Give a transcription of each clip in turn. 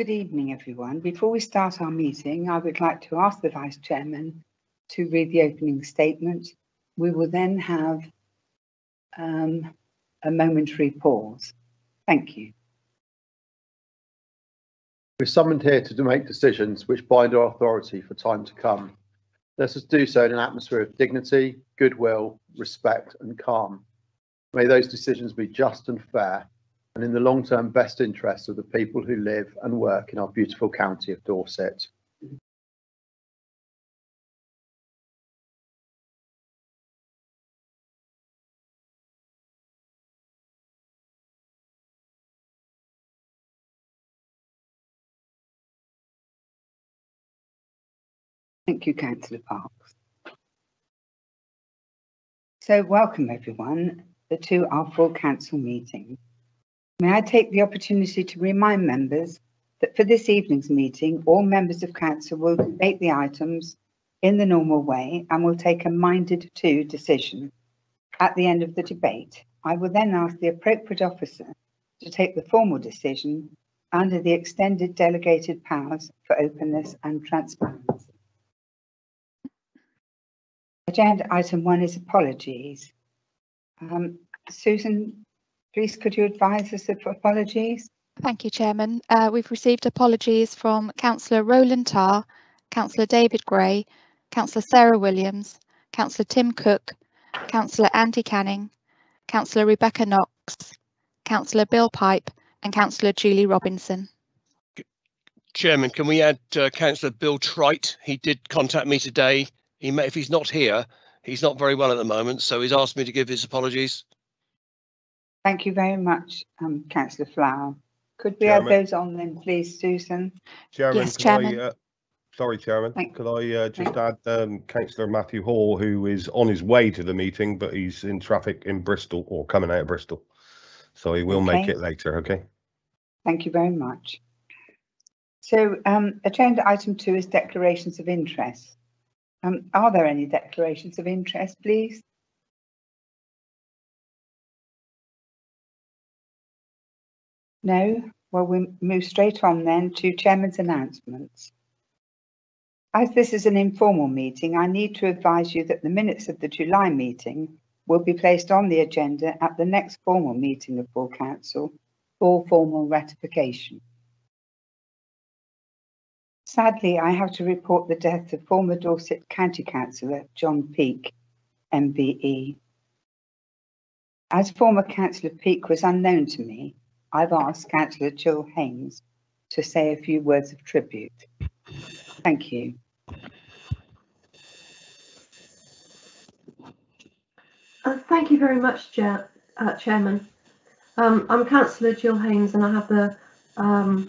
Good evening, everyone. Before we start our meeting, I would like to ask the Vice Chairman to read the opening statement. We will then have um, a momentary pause. Thank you. We're summoned here to make decisions which bind our authority for time to come. Let us do so in an atmosphere of dignity, goodwill, respect and calm. May those decisions be just and fair and in the long-term best interests of the people who live and work in our beautiful county of Dorset. Thank you, Councillor Parks. So welcome everyone to our full council meeting. May I take the opportunity to remind members that for this evening's meeting, all members of council will debate the items in the normal way and will take a minded to decision. At the end of the debate, I will then ask the appropriate officer to take the formal decision under the extended delegated powers for openness and transparency. Agenda item one is apologies. Um, Susan, please could you advise us of apologies? Thank you, Chairman. Uh, we've received apologies from Councillor Roland Tarr, Councillor David Gray, Councillor Sarah Williams, Councillor Tim Cook, Councillor Andy Canning, Councillor Rebecca Knox, Councillor Bill Pipe and Councillor Julie Robinson. Chairman, can we add uh, Councillor Bill Trite? He did contact me today he may, if he's not here, he's not very well at the moment, so he's asked me to give his apologies. Thank you very much, um, Councillor Flower. Could we Chairman. add those on then, please, Susan? Chairman, Yes, could I, Chairman. uh, sorry, Chairman, Thank- could I uh, just thank- add um, Councillor Matthew Hall, who is on his way to the meeting, but he's in traffic in Bristol or coming out of Bristol. So he will make it later, okay? Thank you very much. So um, agenda item two is declarations of interest. Um, are there any declarations of interest, please? No? Well, we'll move straight on then to chairman's announcements. As this is an informal meeting, I need to advise you that the minutes of the July meeting will be placed on the agenda at the next formal meeting of full council for formal ratification. Sadly, I have to report the death of former Dorset County Councillor John Peake, MBE. As former Councillor Peake was unknown to me, I've asked Councillor Jill Haynes to say a few words of tribute. Thank you. Uh, thank you very much, Chair, uh, Chairman. Um, I'm Councillor Jill Haynes and I have the, um,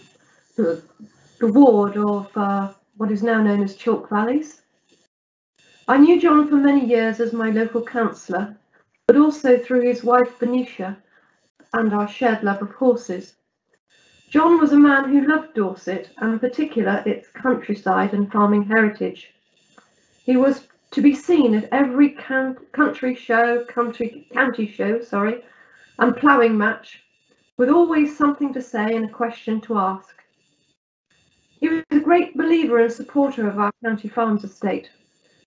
the, the ward of uh, what is now known as Chalk Valleys. I knew John for many years as my local councillor, but also through his wife Venetia and our shared love of horses. John was a man who loved Dorset and in particular its countryside and farming heritage. He was to be seen at every country show, country county show, sorry, and ploughing match, with always something to say and a question to ask. He was a great believer and supporter of our county farms estate,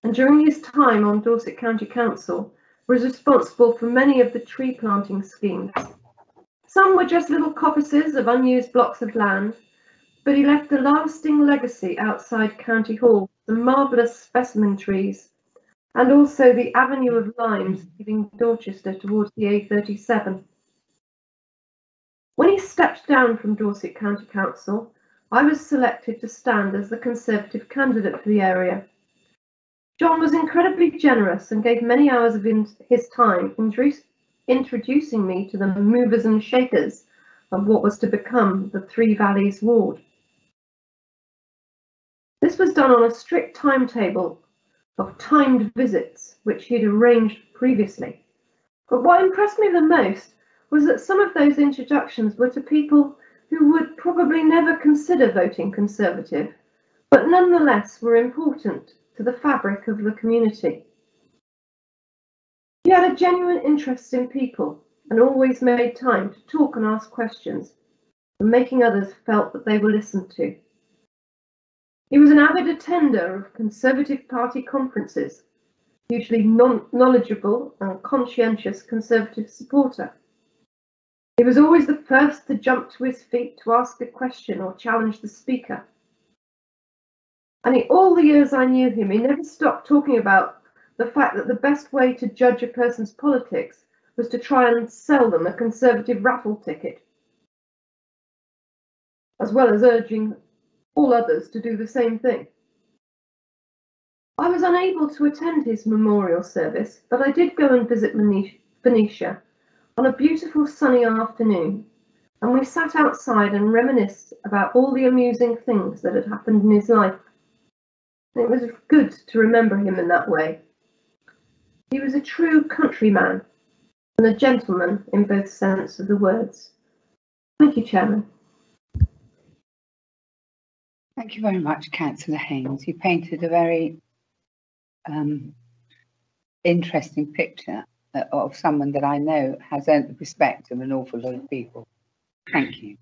and during his time on Dorset County Council, was responsible for many of the tree planting schemes. Some were just little coppices of unused blocks of land, but he left a lasting legacy outside County Hall, the marvellous specimen trees, and also the avenue of limes leaving Dorchester towards the A37. When he stepped down from Dorset County Council, I was selected to stand as the Conservative candidate for the area. John was incredibly generous and gave many hours of his time introduce- introducing me to the movers and shakers of what was to become the Three Valleys ward. This was done on a strict timetable of timed visits, which he'd arranged previously. But what impressed me the most was that some of those introductions were to people who would probably never consider voting Conservative, but nonetheless were important to the fabric of the community. Had a genuine interest in people and always made time to talk and ask questions. and making others felt that they were listened to. He was an avid attender of Conservative Party conferences, hugely non knowledgeable and conscientious Conservative supporter. He was always the first to jump to his feet to ask a question or challenge the speaker. And in all the years I knew him, he never stopped talking about the fact that the best way to judge a person's politics was to try and sell them a Conservative raffle ticket, as well as urging all others to do the same thing. I was unable to attend his memorial service, but I did go and visit Venetia on a beautiful sunny afternoon, and we sat outside and reminisced about all the amusing things that had happened in his life. It was good to remember him in that way. He was a true countryman and a gentleman in both sense of the words. Thank you, Chairman. Thank you very much, Councillor Haynes. You painted a very um, interesting picture uh, of someone that I know has earned the respect of an awful lot of people. Thank you.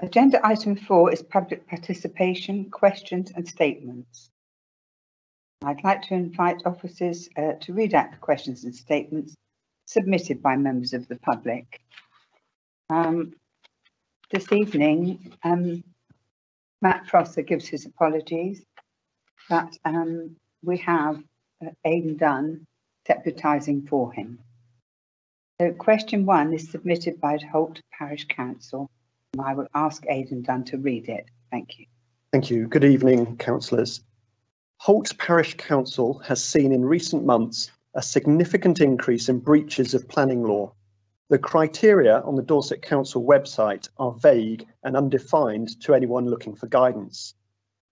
Agenda item four is public participation, questions and statements. I'd like to invite officers uh, to read out the questions and statements submitted by members of the public. Um, this evening, um, Matt Prosser gives his apologies, but um, we have uh, Aidan Dunn deputising for him. So question one is submitted by Holt Parish Council, and I will ask Aidan Dunn to read it. Thank you. Thank you. Good evening, councillors. Holt Parish Council has seen in recent months a significant increase in breaches of planning law. The criteria on the Dorset Council website are vague and undefined to anyone looking for guidance.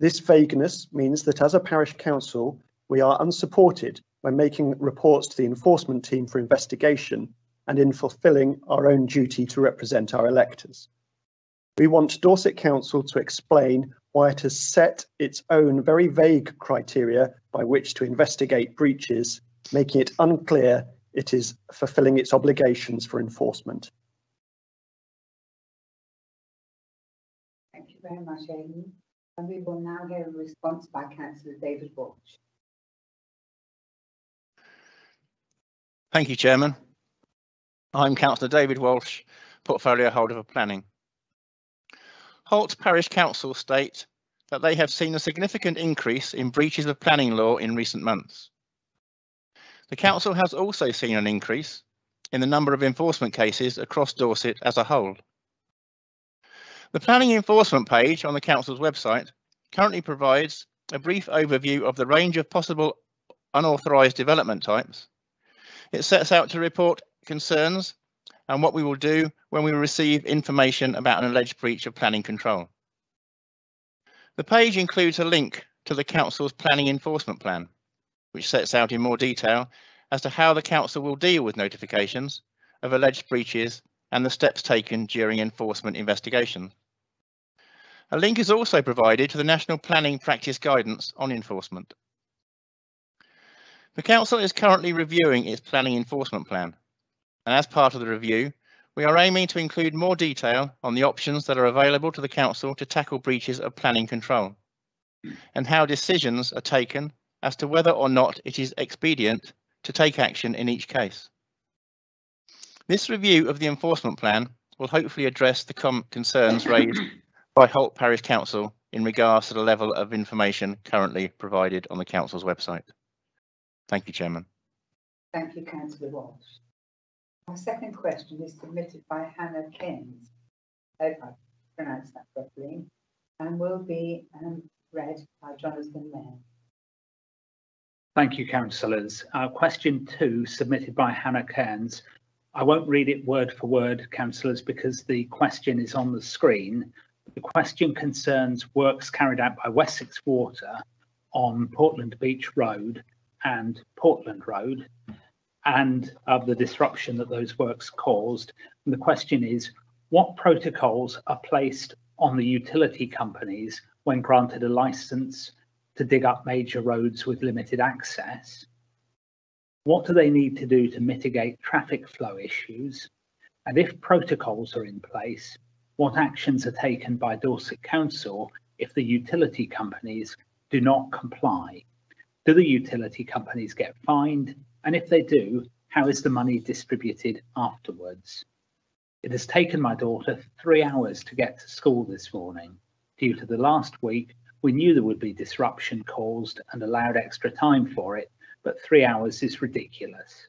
This vagueness means that as a parish council, we are unsupported when making reports to the enforcement team for investigation and in fulfilling our own duty to represent our electors. We want Dorset Council to explain why it has set its own very vague criteria by which to investigate breaches, making it unclear it is fulfilling its obligations for enforcement. Thank you very much, Aidan. And we will now hear a response by Councillor David Walsh. Thank you, Chairman. I'm Councillor David Walsh, Portfolio Holder for Planning. Holt Parish Council state that they have seen a significant increase in breaches of planning law in recent months. The Council has also seen an increase in the number of enforcement cases across Dorset as a whole. The planning enforcement page on the Council's website currently provides a brief overview of the range of possible unauthorised development types it sets out to report concerns and what we will do when we receive information about an alleged breach of planning control. The page includes a link to the Council's planning enforcement plan, which sets out in more detail as to how the Council will deal with notifications of alleged breaches and the steps taken during enforcement investigations. A link is also provided to the National Planning Practice Guidance on Enforcement. The Council is currently reviewing its planning enforcement plan, and as part of the review, we are aiming to include more detail on the options that are available to the Council to tackle breaches of planning control, and how decisions are taken as to whether or not it is expedient to take action in each case. This review of the enforcement plan will hopefully address the concerns raised by Holt Parish Council in regards to the level of information currently provided on the Council's website. Thank you, Chairman. Thank you, Councillor Walsh. Our second question is submitted by Hannah Kins. I hope I pronounced that properly, and will be um, read by Jonathan Mayer. Thank you, councillors. Uh, question two, submitted by Hannah Cairns. I won't read it word for word, councillors, because the question is on the screen. The question concerns works carried out by Wessex Water on Portland Beach Road and Portland Road and of the disruption that those works caused. And the question is, what protocols are placed on the utility companies when granted a license to dig up major roads with limited access? What do they need to do to mitigate traffic flow issues? And if protocols are in place, what actions are taken by Dorset Council if the utility companies do not comply? Do the utility companies get fined? And if they do, how is the money distributed afterwards? It has taken my daughter three hours to get to school this morning. Due to the last week, we knew there would be disruption caused and allowed extra time for it, but three hours is ridiculous.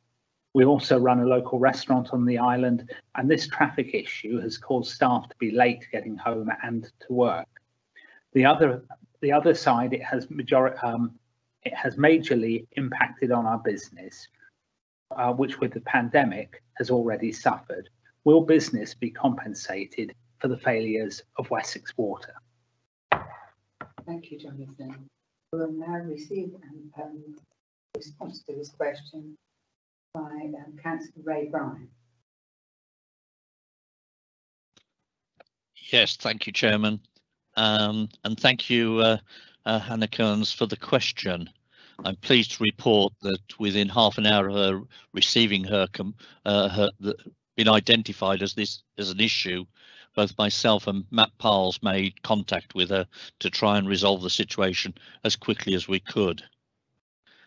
We also run a local restaurant on the island, and this traffic issue has caused staff to be late getting home and to work. The other, the other side, it has major, um, it has majorly impacted on our business, uh, which with the pandemic has already suffered. Will business be compensated for the failures of Wessex Water? Thank you, Jonathan. We'll now receive an um, response to this question by um, Councillor Ray Bryan. Yes, thank you, Chairman. Um, and thank you, uh, uh, Hannah Kearns, for the question. I'm pleased to report that within half an hour of her receiving her, uh, her the, been identified as this as an issue, both myself and Matt Piles made contact with her to try and resolve the situation as quickly as we could.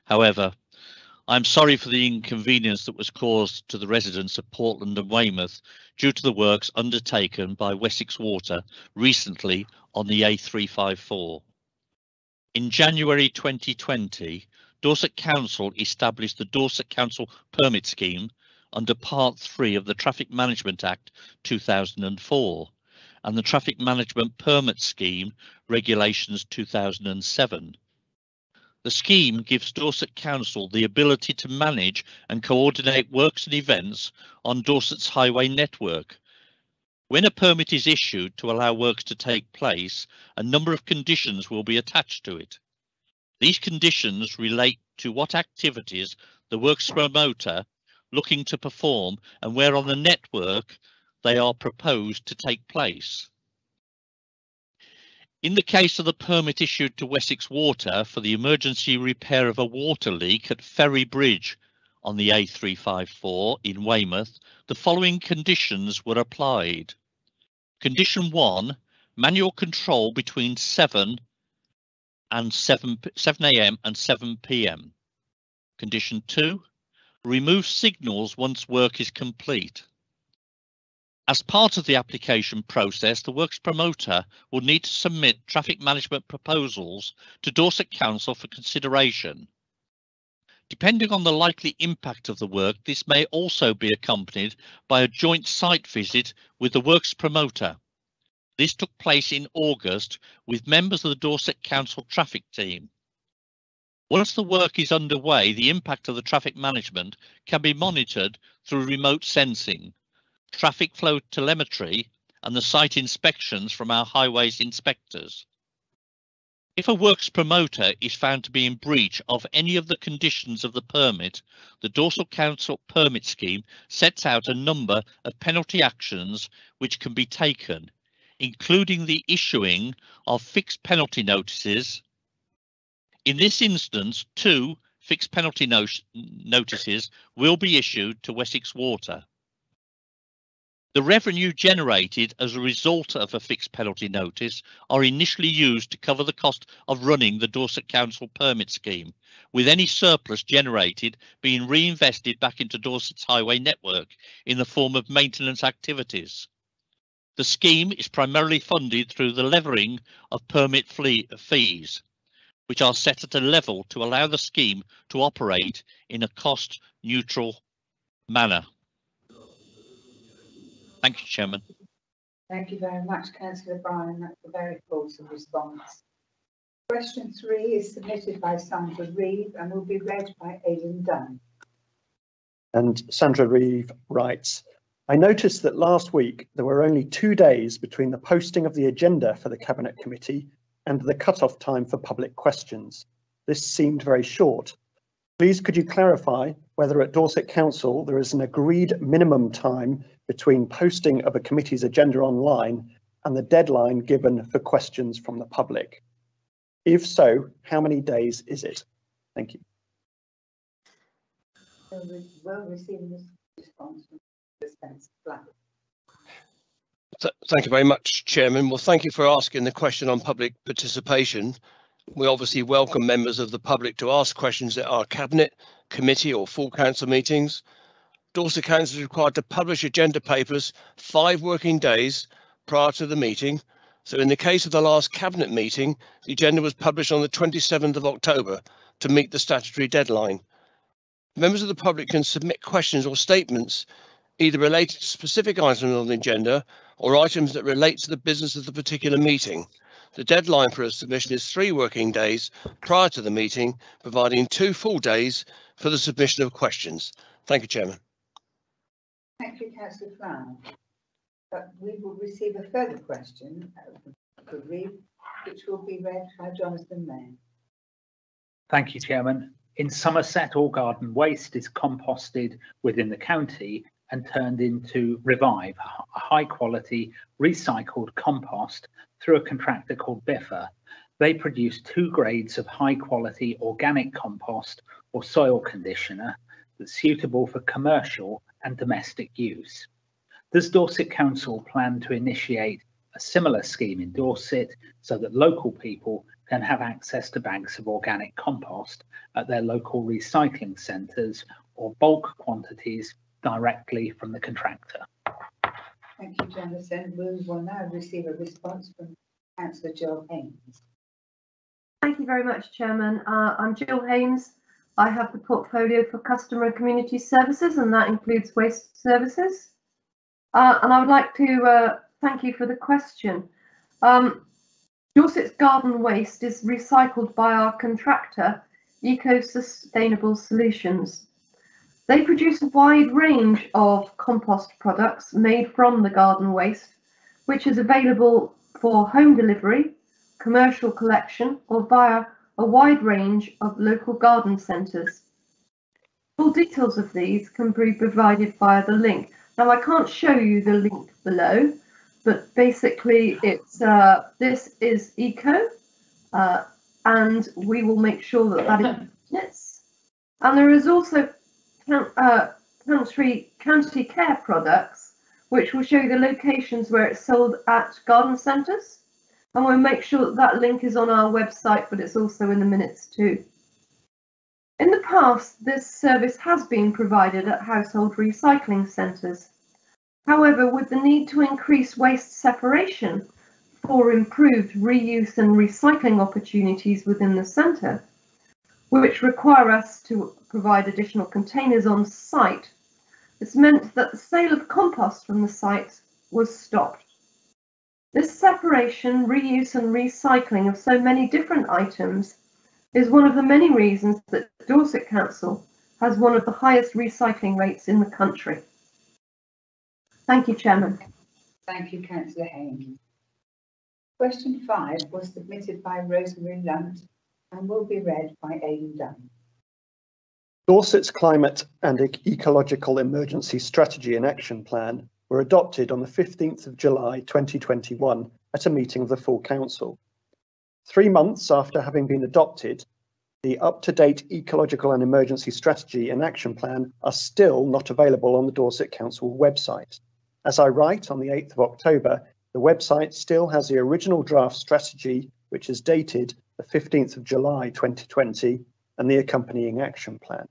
However, I'm sorry for the inconvenience that was caused to the residents of Portland and Weymouth due to the works undertaken by Wessex Water recently on the A354. In January 2020, Dorset Council established the Dorset Council Permit Scheme under Part 3 of the Traffic Management Act 2004 and the Traffic Management Permit Scheme Regulations 2007. The scheme gives Dorset Council the ability to manage and coordinate works and events on Dorset's highway network. When a permit is issued to allow works to take place, a number of conditions will be attached to it. These conditions relate to what activities the works promoter looking to perform and where on the network they are proposed to take place. In the case of the permit issued to Wessex Water for the emergency repair of a water leak at Ferry Bridge on the A354 in Weymouth, the following conditions were applied. Condition 1, manual control between 7 and 7, 7 a.m. and 7 p.m. Condition 2, remove signals once work is complete. As part of the application process, the works promoter will need to submit traffic management proposals to Dorset Council for consideration. Depending on the likely impact of the work, this may also be accompanied by a joint site visit with the works promoter. This took place in August with members of the Dorset Council traffic team. Once the work is underway, the impact of the traffic management can be monitored through remote sensing traffic flow telemetry and the site inspections from our highways inspectors. If a works promoter is found to be in breach of any of the conditions of the permit, the Dorset Council permit scheme sets out a number of penalty actions which can be taken, including the issuing of fixed penalty notices. In this instance, two fixed penalty no notices will be issued to Wessex Water. The revenue generated as a result of a fixed penalty notice are initially used to cover the cost of running the Dorset Council permit scheme, with any surplus generated being reinvested back into Dorset's highway network in the form of maintenance activities. The scheme is primarily funded through the levelling of permit fees, which are set at a level to allow the scheme to operate in a cost neutral manner. Thank you, Chairman. Thank you very much, Councillor Bryan. That's a very fulsome response. Question three is submitted by Sandra Reeve and will be read by Aidan Dunn. And Sandra Reeve writes, I noticed that last week there were only two days between the posting of the agenda for the Cabinet Committee and the cut-off time for public questions. This seemed very short. Please could you clarify whether at Dorset Council there is an agreed minimum time between posting of a committee's agenda online and the deadline given for questions from the public? If so, how many days is it? Thank you. Well receiving this response. Spencer Black. Th- Thank you very much, Chairman. Well, thank you for asking the question on public participation. We obviously welcome members of the public to ask questions at our cabinet, committee or full council meetings. Dorset Council is required to publish agenda papers five working days prior to the meeting. So in the case of the last cabinet meeting, the agenda was published on the 27th of October to meet the statutory deadline. Members of the public can submit questions or statements either related to specific items on the agenda or items that relate to the business of the particular meeting. The deadline for a submission is three working days prior to the meeting, providing two full days for the submission of questions. Thank you, Chairman. Thank you, councillor Flower. But we will receive a further question, uh, could read, which will be read by Jonathan Mayer. Thank you, Chairman. In Somerset, all garden waste is composted within the county and turned into Revive, a high quality recycled compost through a contractor called Biffa. They produce two grades of high quality organic compost or soil conditioner that's suitable for commercial and domestic use. Does Dorset Council plan to initiate a similar scheme in Dorset so that local people can have access to bags of organic compost at their local recycling centres or bulk quantities directly from the contractor? Thank you, Jonathan. We will now receive a response from councillor Jill Haynes. Thank you very much, Chairman. Uh, I'm Jill Haynes. I have the portfolio for customer and community services, and that includes waste services. Uh, and I would like to uh, thank you for the question. Um, Dorset's garden waste is recycled by our contractor, Eco Sustainable Solutions. They produce a wide range of compost products made from the garden waste, which is available for home delivery, commercial collection, or via a wide range of local garden centres. Full details of these can be provided via the link. Now I can't show you the link below, but basically it's uh, this is eco, uh, and we will make sure that that is yes. And there is also uh, country county care products, which will show you the locations where it's sold at garden centres. And we'll make sure that that link is on our website, but it's also in the minutes too. In the past, this service has been provided at household recycling centres. However, with the need to increase waste separation for improved reuse and recycling opportunities within the centre, which require us to provide additional containers on site, it's meant that the sale of compost from the site was stopped. This separation, reuse and recycling of so many different items is one of the many reasons that Dorset Council has one of the highest recycling rates in the country. Thank you, Chairman. Thank you, councillor Haynes. Question five was submitted by Rosemary Lunt and will be read by Aidan Dunn. Dorset's Climate and Ecological Emergency Strategy and Action Plan were adopted on the 15th of July 2021 at a meeting of the full council. Three months after having been adopted, the up-to-date Ecological and Emergency Strategy and Action Plan are still not available on the Dorset Council website. As I write on the 8th of October, the website still has the original draft strategy, which is dated the 15th of July 2020, and the accompanying action plan.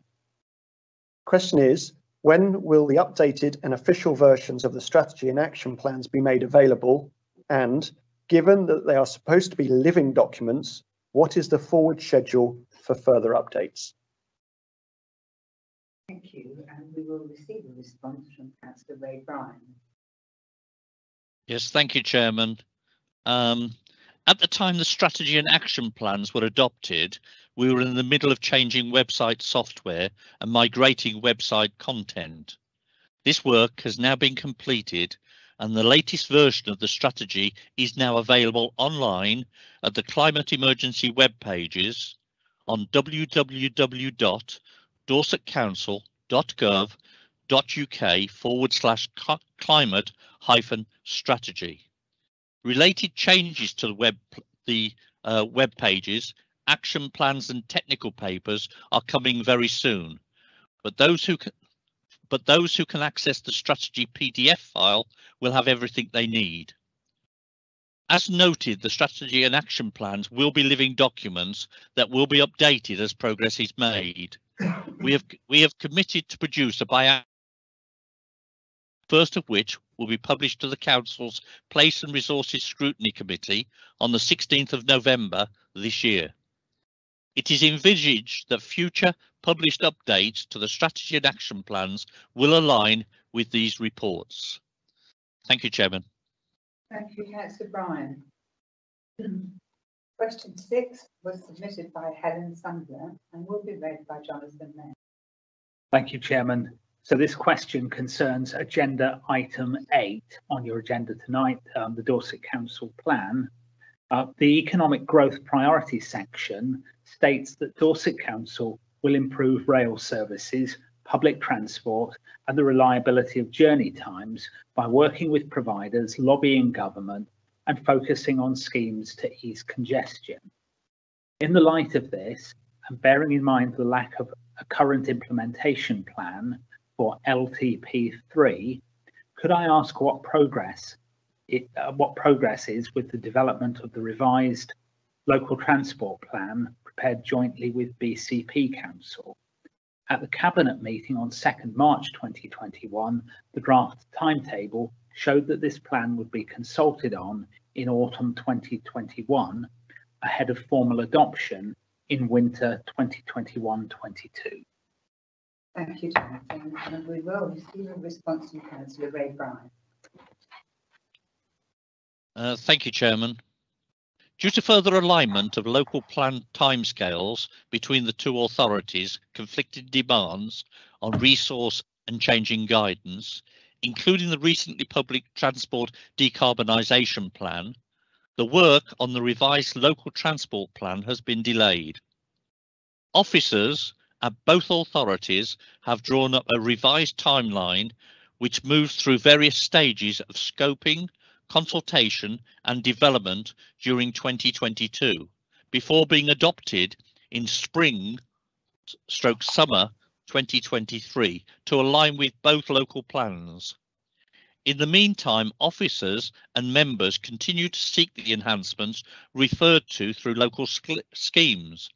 Question is, when will the updated and official versions of the strategy and action plans be made available? And given that they are supposed to be living documents, what is the forward schedule for further updates? Thank you, and we will receive a response from councillor Ray Bryan. Yes, thank you, Chairman. Um, at the time the strategy and action plans were adopted, we were in the middle of changing website software and migrating website content. This work has now been completed and the latest version of the strategy is now available online at the climate emergency web pages on www.dorsetcouncil.gov.uk forward slash climate hyphen strategy. Related changes to the web the uh, web pages, action plans and technical papers are coming very soon. But those who but those who can access the strategy PDF file will have everything they need. As noted, the strategy and action plans will be living documents that will be updated as progress is made. We have we have committed to produce a buyout first of which will be published to the Council's Place and Resources Scrutiny Committee on the 16th of November this year. It is envisaged that future published updates to the strategy and action plans will align with these reports. Thank you, Chairman. Thank you, councillor Bryan. Question six was submitted by Helen Sandler and will be read by Jonathan May. Thank you, Chairman. So this question concerns agenda item eight on your agenda tonight, um, the Dorset Council Plan. Uh, the economic growth priority section states that Dorset Council will improve rail services, public transport and the reliability of journey times by working with providers, lobbying government and focusing on schemes to ease congestion. In the light of this, and bearing in mind the lack of a current implementation plan for LTP3, could I ask what progress it, uh, what progress is with the development of the revised local transport plan prepared jointly with BCP Council? At the Cabinet meeting on 2nd March 2021, the draft timetable showed that this plan would be consulted on in autumn 2021 ahead of formal adoption in winter 2021-22. Thank you, Jonathan, and we will receive a response from councillor Ray Bryan. Uh, thank you, Chairman. Due to further alignment of local plan timescales between the two authorities, conflicted demands on resource and changing guidance, including the recently published Transport Decarbonisation Plan, the work on the revised local transport plan has been delayed. Officers at both authorities have drawn up a revised timeline which moves through various stages of scoping, consultation and development during 2022 before being adopted in spring stroke summer 2023 to align with both local plans. In the meantime, officers and members continue to seek the enhancements referred to through local schemes.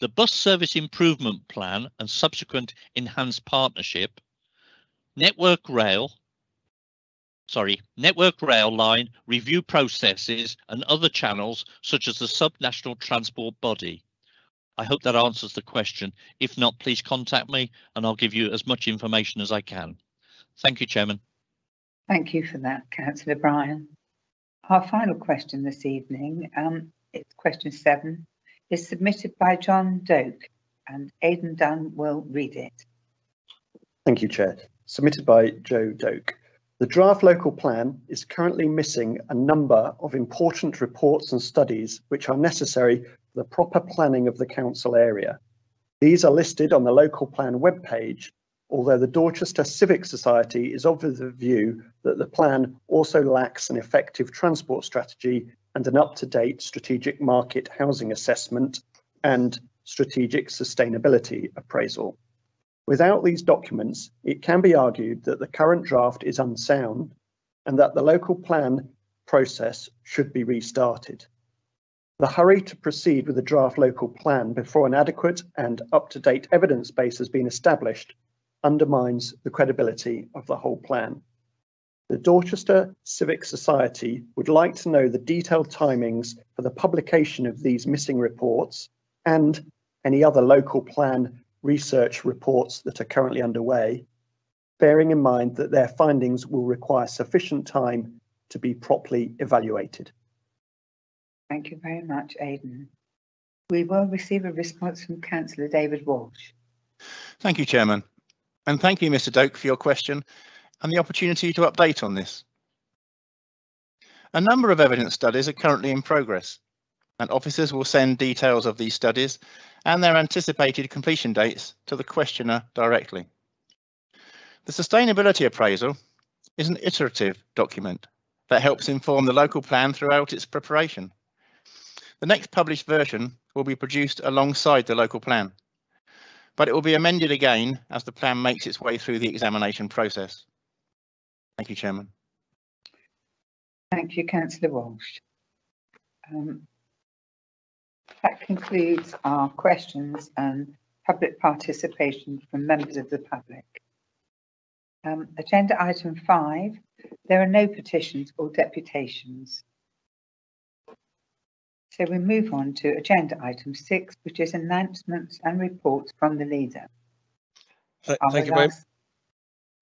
The Bus Service Improvement Plan and subsequent enhanced partnership, Network Rail sorry, Network Rail line review processes and other channels such as the subnational transport body. I hope that answers the question. If not, please contact me and I'll give you as much information as I can. Thank you, Chairman. Thank you for that, Councillor Bryan. Our final question this evening, um, it's question seven, is submitted by John Doak and Aidan Dunn will read it. Thank you, Chair. Submitted by Joe Doak. The draft local plan is currently missing a number of important reports and studies which are necessary for the proper planning of the council area. These are listed on the local plan webpage, although the Dorchester Civic Society is of the view that the plan also lacks an effective transport strategy and an up-to-date strategic market housing assessment and strategic sustainability appraisal. Without these documents, it can be argued that the current draft is unsound and that the local plan process should be restarted. The hurry to proceed with the draft local plan before an adequate and up-to-date evidence base has been established undermines the credibility of the whole plan. The Dorchester Civic Society would like to know the detailed timings for the publication of these missing reports and any other local plan research reports that are currently underway, bearing in mind that their findings will require sufficient time to be properly evaluated. Thank you very much, Aidan. We will receive a response from Councillor David Walsh. Thank you, Chairman. And thank you, Mr Doak, for your question and the opportunity to update on this. A number of evidence studies are currently in progress, and officers will send details of these studies and their anticipated completion dates to the questioner directly. The sustainability appraisal is an iterative document that helps inform the local plan throughout its preparation. The next published version will be produced alongside the local plan. but it will be amended again as the plan makes its way through the examination process. Thank you, Chairman. Thank you, councillor Walsh. Um, That concludes our questions and public participation from members of the public. Um, Agenda item five, there are no petitions or deputations. So we move on to agenda item six, which is announcements and reports from the leader. Th- Thank you very, ask-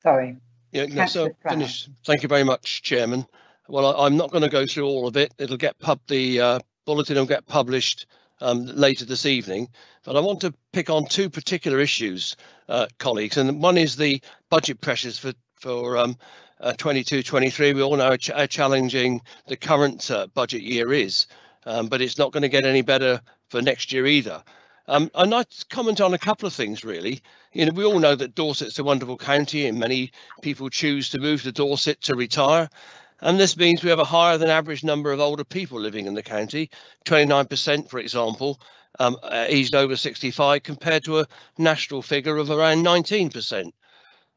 Sorry, yeah, no, so finish. Thank you very much, Chairman. Well, I, I'm not going to go through all of it. It'll get pub, the uh, bulletin will get published um, later this evening. But I want to pick on two particular issues, uh, colleagues, and one is the budget pressures for for um, uh, 22, 23. We all know how, how challenging the current uh, budget year is, um, but it's not going to get any better for next year either. Um, I'd comment on a couple of things, really. You know, we all know that Dorset's a wonderful county, and many people choose to move to Dorset to retire. And this means we have a higher than average number of older people living in the county, 29%, for example, um, uh, aged over 65, compared to a national figure of around 19%.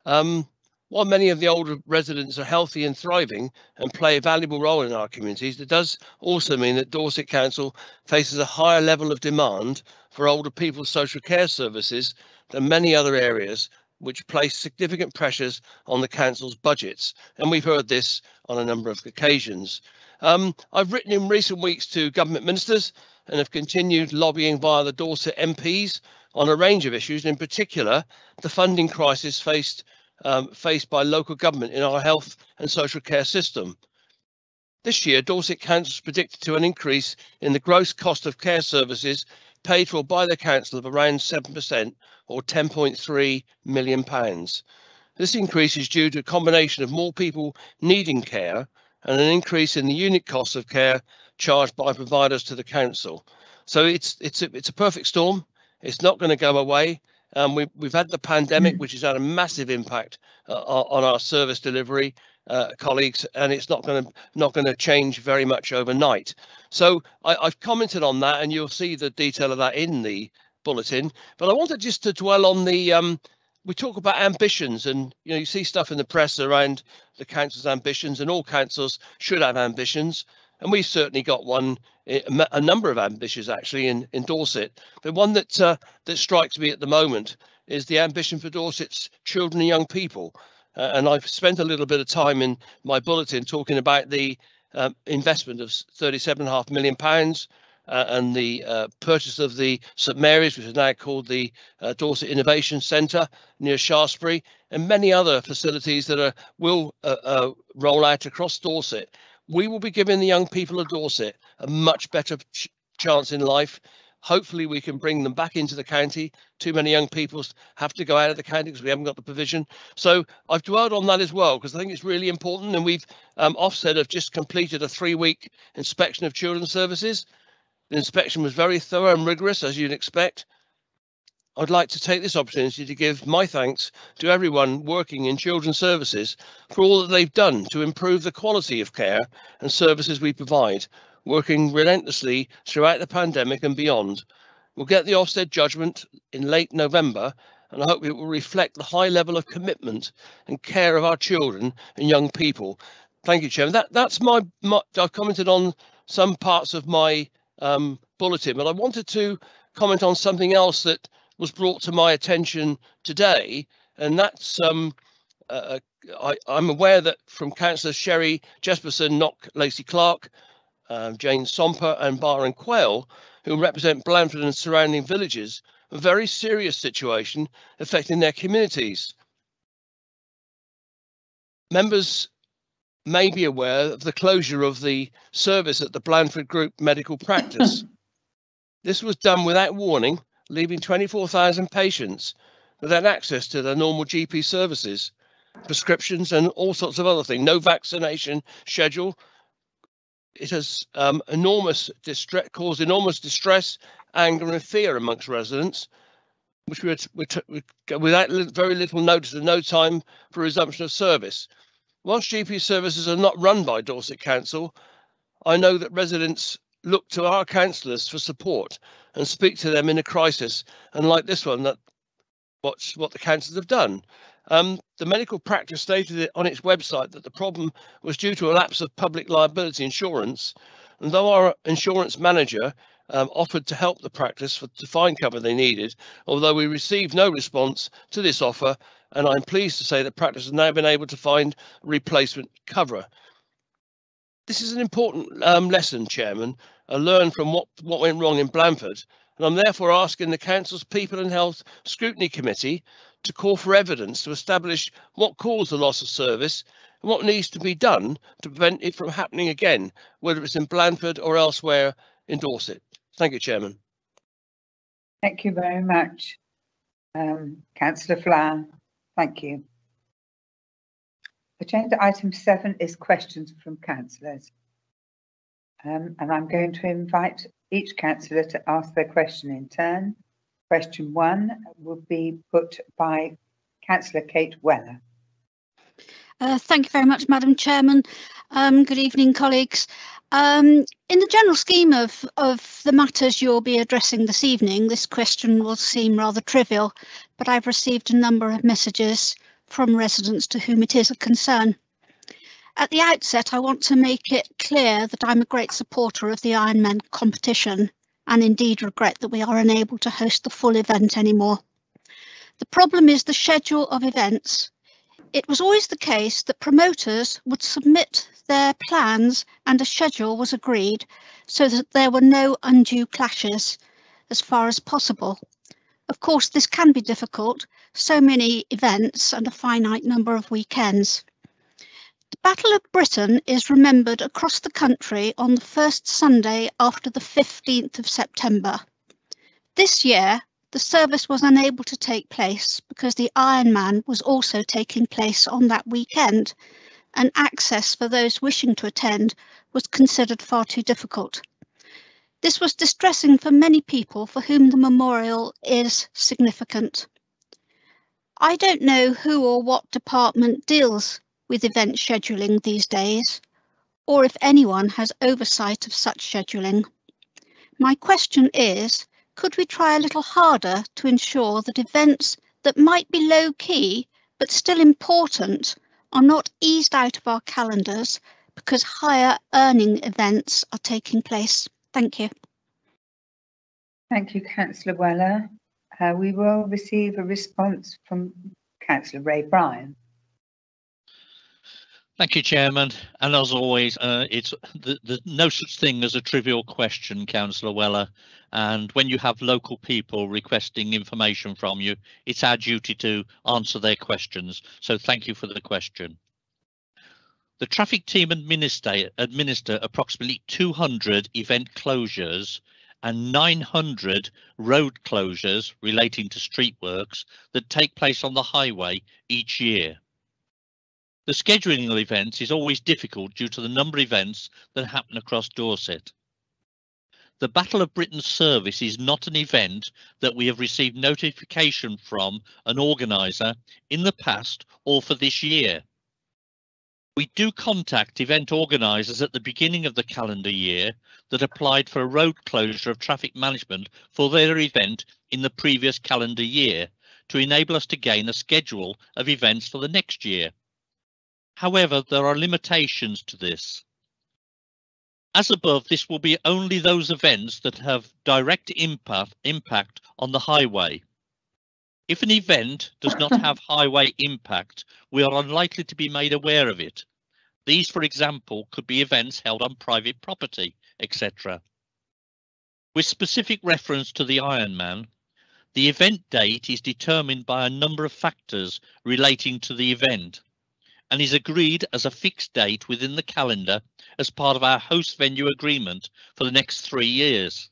Um, while many of the older residents are healthy and thriving and play a valuable role in our communities, it does also mean that Dorset Council faces a higher level of demand for older people's social care services than many other areas, which place significant pressures on the council's budgets. And we've heard this on a number of occasions. Um, I've written in recent weeks to government ministers and have continued lobbying via the Dorset MPs on a range of issues, in particular the funding crisis faced um, faced by local government in our health and social care system. This year, Dorset Council is predicted to an increase in the gross cost of care services paid for by the council of around 7% or 10.3 million pounds. This increase is due to a combination of more people needing care and an increase in the unit cost of care charged by providers to the council. So it's it's a, it's a perfect storm. It's not going to go away. Um, we've, we've had the pandemic, which has had a massive impact uh, on our service delivery, uh, colleagues, and it's not going to not going to change very much overnight. So I, I've commented on that, and you'll see the detail of that in the bulletin. But I wanted just to dwell on the. Um, we talk about ambitions, and you know, you see stuff in the press around the council's ambitions, and all councils should have ambitions and we've certainly got one a number of ambitions actually in in Dorset. But one that uh, that strikes me at the moment is the ambition for Dorset's children and young people. Uh, and I've spent a little bit of time in my bulletin talking about the um, investment of 37.5 million pounds uh, and the uh, purchase of the St Mary's, which is now called the uh, Dorset Innovation Centre near Shaftesbury, and many other facilities that are will uh, uh, roll out across Dorset we will be giving the young people of Dorset a much better ch- chance in life. Hopefully, we can bring them back into the county. Too many young people have to go out of the county because we haven't got the provision. So I've dwelled on that as well because I think it's really important. And we've um, Ofsted have just completed a three-week inspection of children's services. The inspection was very thorough and rigorous, as you'd expect. I'd like to take this opportunity to give my thanks to everyone working in children's services for all that they've done to improve the quality of care and services we provide, working relentlessly throughout the pandemic and beyond. We'll get the Ofsted judgment in late November, and I hope it will reflect the high level of commitment and care of our children and young people. Thank you, Chairman. That, that's my, my I've commented on some parts of my um, bulletin, but I wanted to comment on something else that was brought to my attention today, and that's um, uh, I, am aware that from Councillor Sherry Jespersen, Knock Lacey Clark, um, Jane Somper, and Byron Quayle, who represent Blandford and surrounding villages, a very serious situation affecting their communities. Members may be aware of the closure of the service at the Blandford Group Medical Practice. this was done without warning leaving 24,000 patients without access to their normal GP services, prescriptions, and all sorts of other things. No vaccination schedule. It has um, enormous distress, caused enormous distress, anger, and fear amongst residents, which we were without very little notice and no time for resumption of service. Whilst GP services are not run by Dorset Council, I know that residents look to our councillors for support and speak to them in a crisis. And like this one, that what's what the councils have done. Um, the medical practice stated on its website that the problem was due to a lapse of public liability insurance, and though our insurance manager um, offered to help the practice for, to find cover they needed, although we received no response to this offer, and I'm pleased to say that practice has now been able to find replacement cover. This is an important um, lesson, Chairman, uh, learned from what, what went wrong in Blandford, and I'm therefore asking the Council's People and Health Scrutiny Committee to call for evidence to establish what caused the loss of service and what needs to be done to prevent it from happening again, whether it's in Blandford or elsewhere in Dorset. Thank you, Chairman. Thank you very much. Um, councillor Flower, thank you. Agenda item seven is questions from councillors. Um, and I'm going to invite each councillor to ask their question in turn. Question one will be put by councillor Kate Wheller. Uh, thank you very much, Madam Chairman. Um, good evening, colleagues. Um, in the general scheme of, of the matters you'll be addressing this evening, this question will seem rather trivial, but I've received a number of messages from residents to whom it is a concern. At the outset, I want to make it clear that I'm a great supporter of the Ironman competition and indeed regret that we are unable to host the full event anymore. The problem is the schedule of events. It was always the case that promoters would submit their plans and a schedule was agreed so that there were no undue clashes as far as possible. Of course, this can be difficult, so many events and a finite number of weekends. Battle of Britain is remembered across the country on the first Sunday after the 15th of September. This year, the service was unable to take place because the Ironman was also taking place on that weekend and access for those wishing to attend was considered far too difficult. This was distressing for many people for whom the memorial is significant. I don't know who or what department deals with event scheduling these days, or if anyone has oversight of such scheduling. My question is, could we try a little harder to ensure that events that might be low key but still important are not eased out of our calendars because higher earning events are taking place. Thank you. Thank you, Councillor Wheller. Uh, we will receive a response from Councillor Ray Bryan. Thank you, Chairman. And as always, uh, it's the, the, no such thing as a trivial question, Councillor Wheller. And when you have local people requesting information from you, it's our duty to answer their questions. So thank you for the question. The traffic team administer, administer approximately 200 event closures and 900 road closures relating to street works that take place on the highway each year. The scheduling of events is always difficult due to the number of events that happen across Dorset. The Battle of Britain service is not an event that we have received notification from an organiser in the past or for this year. We do contact event organisers at the beginning of the calendar year that applied for a road closure of traffic management for their event in the previous calendar year to enable us to gain a schedule of events for the next year. However, there are limitations to this. As above, this will be only those events that have direct impact, impact on the highway. If an event does not have highway impact, we are unlikely to be made aware of it. These, for example, could be events held on private property, etc. With specific reference to the Ironman, the event date is determined by a number of factors relating to the event and is agreed as a fixed date within the calendar as part of our host venue agreement for the next three years.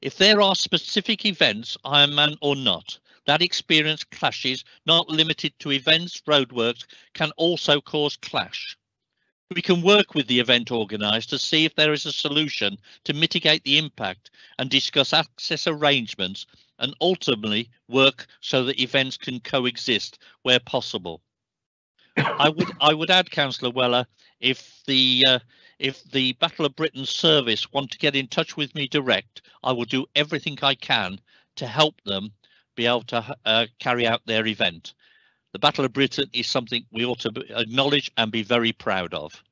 If there are specific events, Ironman or not, that experience clashes not limited to events, roadworks can also cause clash. We can work with the event organiser to see if there is a solution to mitigate the impact and discuss access arrangements and ultimately work so that events can coexist where possible. I would I would add, Councillor Wheller, if the uh, if the Battle of Britain service want to get in touch with me direct, I will do everything I can to help them be able to uh, carry out their event. The Battle of Britain is something we ought to acknowledge and be very proud of.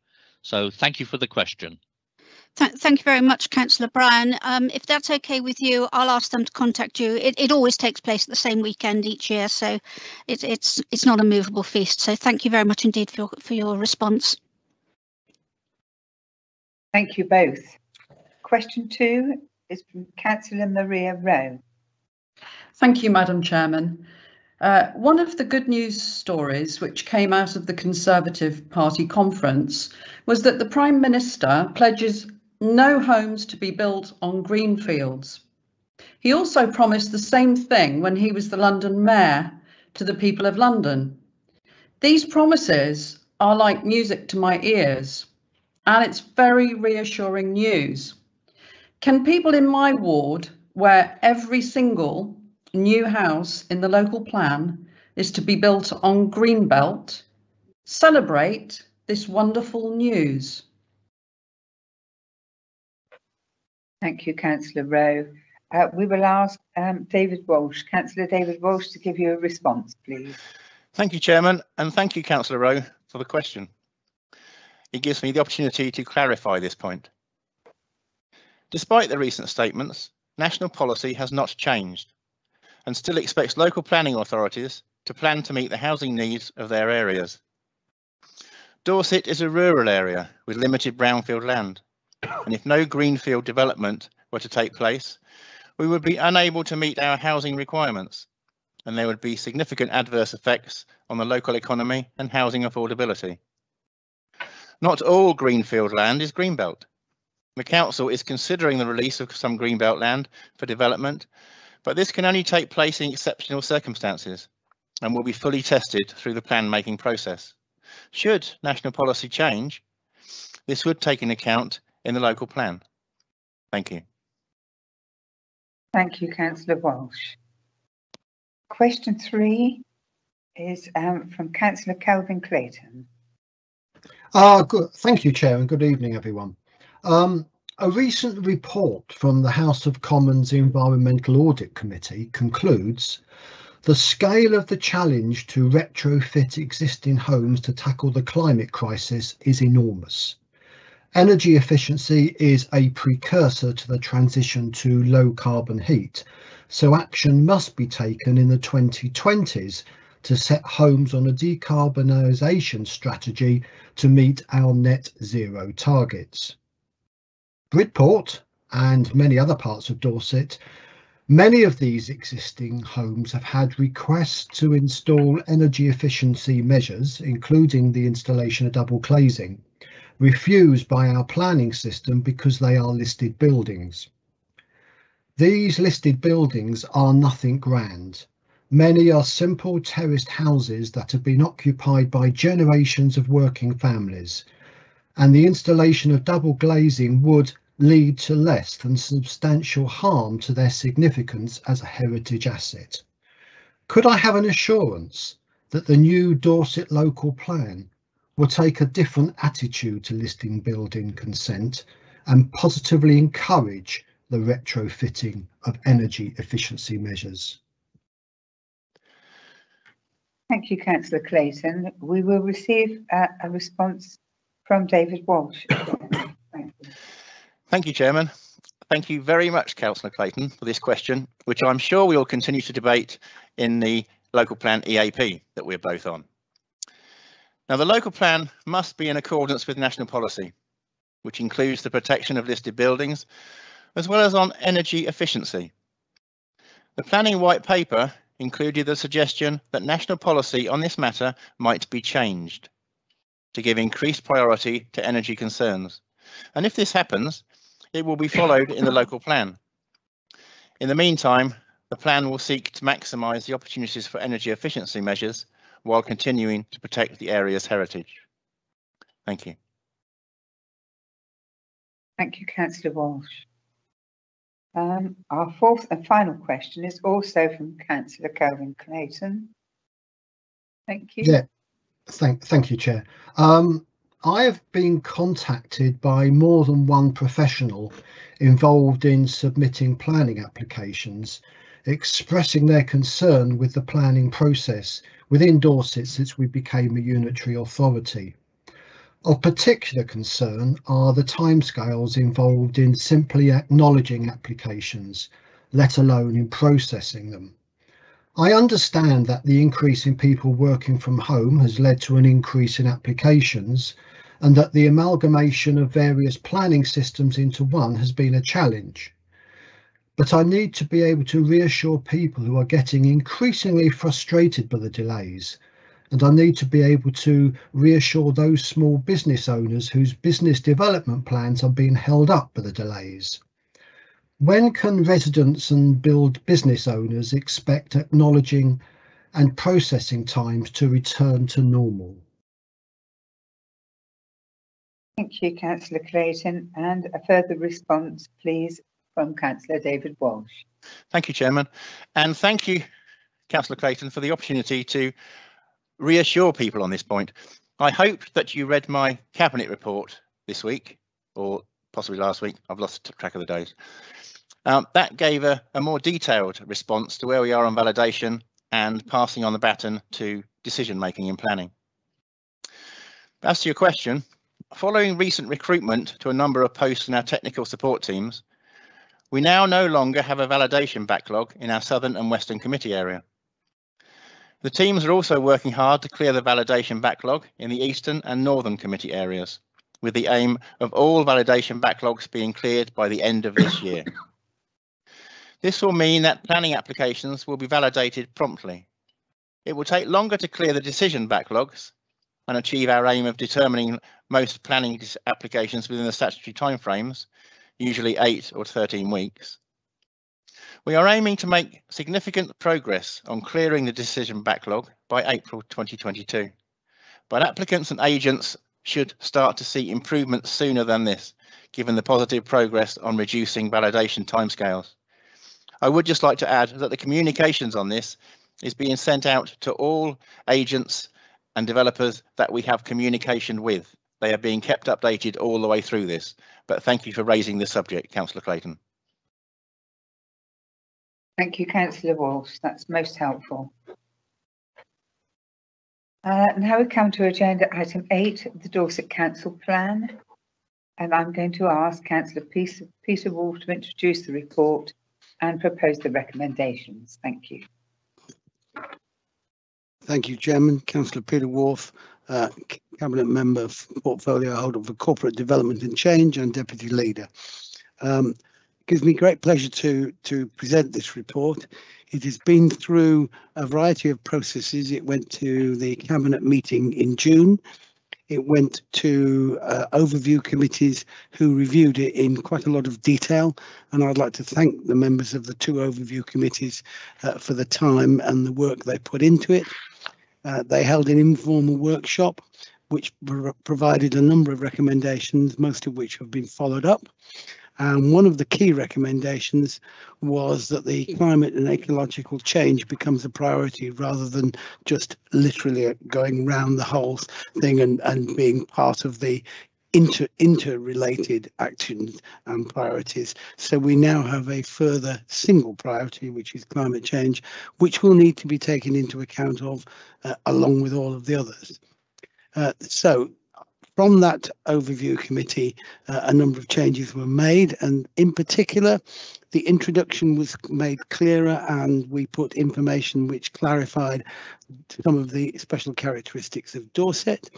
So thank you for the question. Th thank you very much, Councillor Bryan. Um, if that's okay with you, I'll ask them to contact you. It, it always takes place at the same weekend each year, so it, it's it's not a movable feast. So thank you very much indeed for your, for your response. Thank you both. Question two is from Councillor Maria Roe. Thank you, Madam Chairman. Uh, one of the good news stories which came out of the Conservative Party conference was that the Prime Minister pledges no homes to be built on green fields. He also promised the same thing when he was the London Mayor to the people of London. These promises are like music to my ears, and it's very reassuring news. Can people in my ward, where every single new house in the local plan is to be built on Greenbelt, celebrate this wonderful news? Thank you, Councillor Roe. Uh, we will ask um, David Walsh, Councillor David Walsh, to give you a response, please. Thank you, Chairman, and thank you, Councillor Roe, for the question. It gives me the opportunity to clarify this point. Despite the recent statements, national policy has not changed and still expects local planning authorities to plan to meet the housing needs of their areas. Dorset is a rural area with limited brownfield land, and if no greenfield development were to take place, we would be unable to meet our housing requirements, and there would be significant adverse effects on the local economy and housing affordability. Not all greenfield land is greenbelt. The council is considering the release of some greenbelt land for development, but this can only take place in exceptional circumstances and will be fully tested through the plan making process. Should national policy change, this would take into account in the local plan. Thank you. Thank you, Councillor Walsh. Question three is um, from Councillor Kelvin Clayton. Uh, good. Thank you, Chair, and good evening, everyone. Um, a recent report from the House of Commons Environmental Audit Committee concludes the scale of the challenge to retrofit existing homes to tackle the climate crisis is enormous. Energy efficiency is a precursor to the transition to low carbon heat, so action must be taken in the 2020s to set homes on a decarbonisation strategy to meet our net zero targets. Bridport and many other parts of Dorset, many of these existing homes have had requests to install energy efficiency measures, including the installation of double glazing, refused by our planning system because they are listed buildings. These listed buildings are nothing grand. Many are simple terraced houses that have been occupied by generations of working families, and the installation of double glazing would lead to less than substantial harm to their significance as a heritage asset. Could I have an assurance that the new Dorset local plan will take a different attitude to listing building consent and positively encourage the retrofitting of energy efficiency measures. Thank you, Councillor Clayton. We will receive uh, a response from David Walsh. Thank you. Thank you, Chairman. Thank you very much, Councillor Clayton, for this question, which I'm sure we will continue to debate in the local plan EAP that we're both on. Now, the local plan must be in accordance with national policy, which includes the protection of listed buildings, as well as on energy efficiency. The planning white paper included the suggestion that national policy on this matter might be changed to give increased priority to energy concerns. And if this happens, it will be followed in the local plan. In the meantime, the plan will seek to maximise the opportunities for energy efficiency measures while continuing to protect the area's heritage. Thank you. Thank you, Councillor Walsh. Um, our fourth and final question is also from Councillor Kelvin Clayton. Thank you. Yeah, thank, thank you, Chair. Um, I have been contacted by more than one professional involved in submitting planning applications expressing their concern with the planning process within Dorset since we became a unitary authority. Of particular concern are the timescales involved in simply acknowledging applications, let alone in processing them. I understand that the increase in people working from home has led to an increase in applications and that the amalgamation of various planning systems into one has been a challenge. But I need to be able to reassure people who are getting increasingly frustrated by the delays and I need to be able to reassure those small business owners whose business development plans are being held up by the delays. When can residents and build business owners expect acknowledging and processing times to return to normal? Thank you, Councillor Clayton. And a further response, please, from Councillor David Walsh. Thank you, Chairman. And thank you, Councillor Clayton, for the opportunity to reassure people on this point. I hope that you read my cabinet report this week, or possibly last week. I've lost track of the days. Um, that gave a, a more detailed response to where we are on validation and passing on the baton to decision making and planning. As to your question, following recent recruitment to a number of posts in our technical support teams, we now no longer have a validation backlog in our Southern and Western Committee area. The teams are also working hard to clear the validation backlog in the Eastern and Northern Committee areas, with the aim of all validation backlogs being cleared by the end of this year. This will mean that planning applications will be validated promptly. It will take longer to clear the decision backlogs and achieve our aim of determining most planning applications within the statutory timeframes, usually 8 or 13 weeks. We are aiming to make significant progress on clearing the decision backlog by April 2022, but applicants and agents should start to see improvements sooner than this, given the positive progress on reducing validation timescales. I would just like to add that the communications on this is being sent out to all agents and developers that we have communication with. They are being kept updated all the way through this. But thank you for raising this subject, Councillor Clayton. Thank you, Councillor Walsh. That's most helpful. Uh, now we come to agenda item eight, the Dorset Council Plan. And I'm going to ask Councillor Peter, Peter Wharf to introduce the report and propose the recommendations. Thank you. Thank you, Chairman. Councillor Peter Wharf, uh, Cabinet Member, Portfolio Holder for Corporate Development and Change and Deputy Leader. Um, gives me great pleasure to to present this report. It has been through a variety of processes. It went to the cabinet meeting in June. It went to uh, overview committees who reviewed it in quite a lot of detail. And I'd like to thank the members of the two overview committees uh, for the time and the work they put into it. Uh, they held an informal workshop which provided a number of recommendations, most of which have been followed up. And one of the key recommendations was that the climate and ecological change becomes a priority rather than just literally going round the whole thing and, and being part of the inter interrelated actions and priorities. So we now have a further single priority, which is climate change, which will need to be taken into account of uh, along with all of the others. Uh, so from that overview committee, uh, a number of changes were made, and in particular, the introduction was made clearer and we put information which clarified some of the special characteristics of Dorset.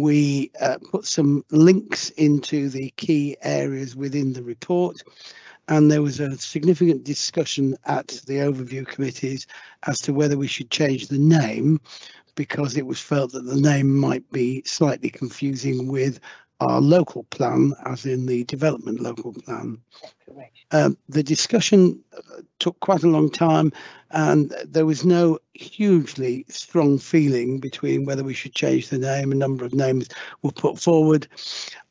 We uh, put some links into the key areas within the report. And there was a significant discussion at the overview committees as to whether we should change the name because it was felt that the name might be slightly confusing with our local plan, as in the development local plan. Um, the discussion uh, took quite a long time and there was no hugely strong feeling between whether we should change the name. A number of names were put forward.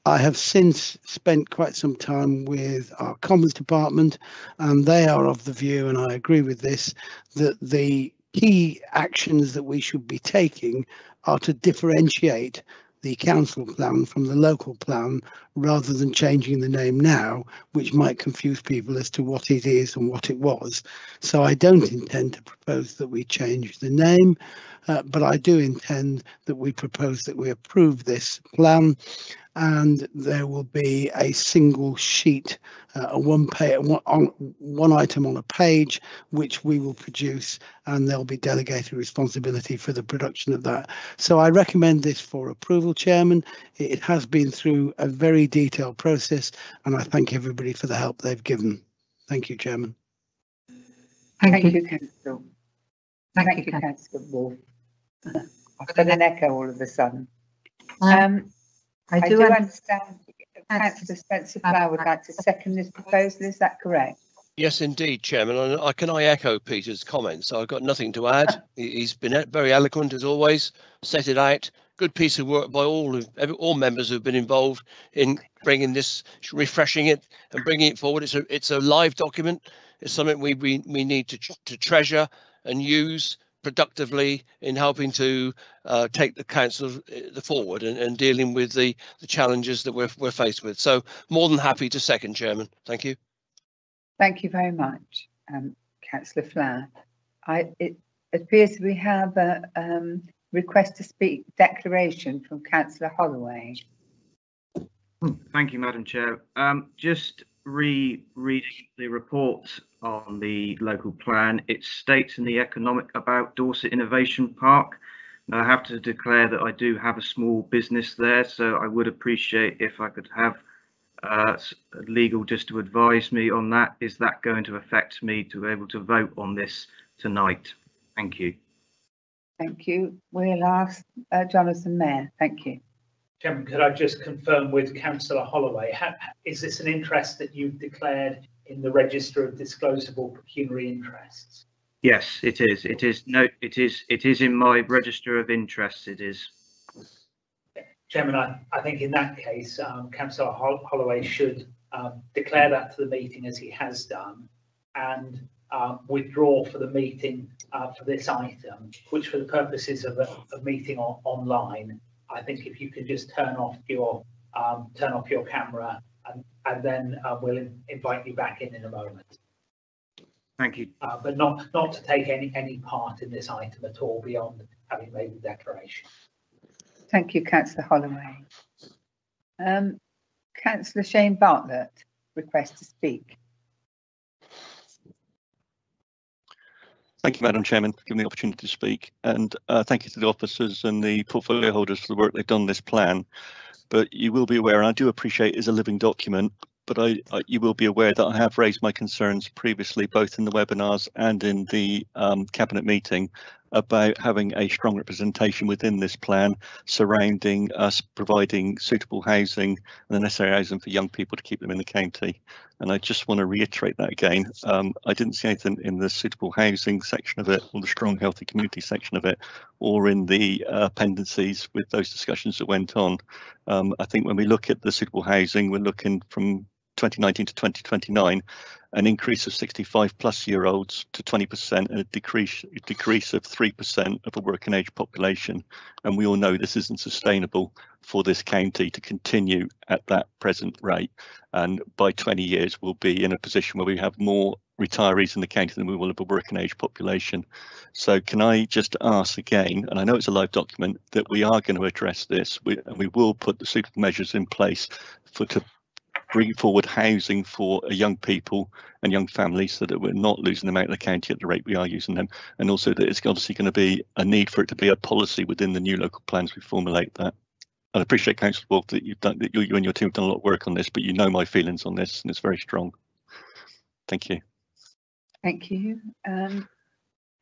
I have since spent quite some time with our Commons Department and they are of the view, and I agree with this, that the key actions that we should be taking are to differentiate the council plan from the local plan rather than changing the name now, which might confuse people as to what it is and what it was. So I don't intend to propose that we change the name, uh, but I do intend that we propose that we approve this plan and there will be a single sheet, uh, a one page, one, on, one item on a page, which we will produce, and there'll be delegated responsibility for the production of that. So I recommend this for approval, Chairman. It has been through a very detailed process, and I thank everybody for the help they've given. Thank you, Chairman. Thank you, councillor. Thank you, councillor Wharf. I've got an echo all of a sudden. Um, I do understand councillor Spencer Flower would like to second this proposal, is that correct? Yes, indeed, Chairman. And I can I echo Peter's comments. I've got nothing to add. He- He's been very eloquent as always, set it out. Good piece of work by all of every, all members who've been involved in bringing this, refreshing it and bringing it forward. It's a it's a live document. It's something we we, we need to to treasure and use productively in helping to uh, take the council uh, the forward and, and dealing with the the challenges that we're we're faced with. So more than happy to second, Chairman. Thank you. Thank you very much, um, councillor Flower. I, it appears we have a, um, request to speak declaration from councillor Holloway. Thank you, Madam Chair. Um, just re-reading the report on the local plan, it states in the economic about Dorset Innovation Park. Now, I have to declare that I do have a small business there, so I would appreciate if I could have uh, legal just to advise me on that. Is that going to affect me to be able to vote on this tonight? Thank you. Thank you. We'll ask uh, Jonathan Mair. Thank you. Chairman, could I just confirm with councillor Holloway, ha- is this an interest that you've declared in the register of disclosable pecuniary interests? Yes, it is. It is. No, it is. It is in my register of interests. It is. Chairman, I, I think in that case, um, councillor Holloway should um, declare that to the meeting as he has done and uh, withdraw for the meeting uh, for this item, which for the purposes of a, a meeting on, online, I think if you can just turn off your um, turn off your camera and, and then uh, we'll in- invite you back in in a moment. Thank you. Uh, but not not to take any any part in this item at all beyond having made the declaration. Thank you, councillor Holloway. Um, councillor Shane Bartlett, requests to speak. Thank you, Madam Chairman, for giving me the opportunity to speak. And uh, thank you to the officers and the portfolio holders for the work they've done on this plan. But you will be aware, and I do appreciate it's a living document, but I, I, you will be aware that I have raised my concerns previously, both in the webinars and in the um, cabinet meeting, about having a strong representation within this plan surrounding us providing suitable housing and the necessary housing for young people to keep them in the county. And I just want to reiterate that again. Um, I didn't see anything in the suitable housing section of it or the strong healthy community section of it or in the uh, appendices with those discussions that went on. Um, I think when we look at the suitable housing, we're looking from 2019 to 2029, an increase of 65 plus year olds to 20% and a decrease a decrease of 3% of a working age population. And we all know this isn't sustainable for this county to continue at that present rate. And by 20 years, we'll be in a position where we have more retirees in the county than we will have a working age population. So can I just ask again, and I know it's a live document, that we are going to address this we, and we will put the suitable measures in place for to bring forward housing for uh, young people and young families so that we're not losing them out of the county at the rate we are using them. And also that it's obviously going to be a need for it to be a policy within the new local plans we formulate that. I appreciate Councillor Wharf that you've done that you, you and your team have done a lot of work on this, but you know my feelings on this and it's very strong. Thank you. Thank you. Um,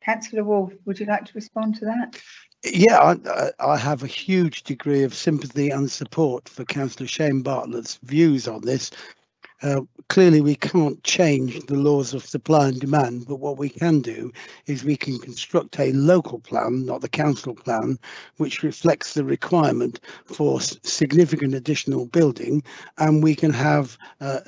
councillor Wharf, would you like to respond to that? Yeah, I, I have a huge degree of sympathy and support for Councillor Shane Bartlett's views on this. Uh, clearly, we can't change the laws of supply and demand, but what we can do is we can construct a local plan, not the council plan, which reflects the requirement for significant additional building, and we can have uh,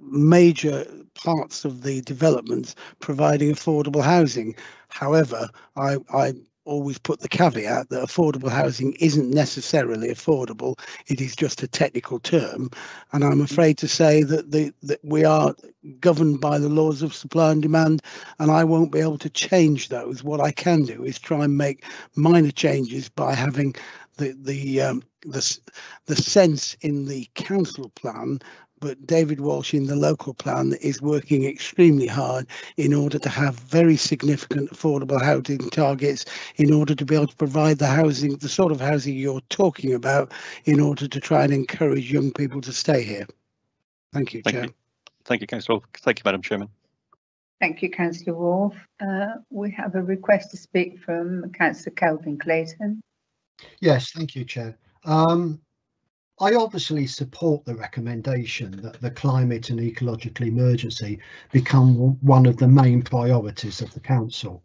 major parts of the developments providing affordable housing. However, I, I always put the caveat that affordable housing isn't necessarily affordable. It is just a technical term. And I'm afraid to say that, the, that we are governed by the laws of supply and demand, and I won't be able to change those. What I can do is try and make minor changes by having the the um, the, the sense in the council plan but David Walsh in the local plan is working extremely hard in order to have very significant affordable housing targets in order to be able to provide the housing, the sort of housing you're talking about, in order to try and encourage young people to stay here. Thank you, Thank Chair. you. Thank you, Councillor. Thank you, Madam Chairman. Thank you, councillor Wharf. Uh, we have a request to speak from councillor Kelvin Clayton. Yes, thank you, Chair. Um, I obviously support the recommendation that the climate and ecological emergency become one of the main priorities of the council.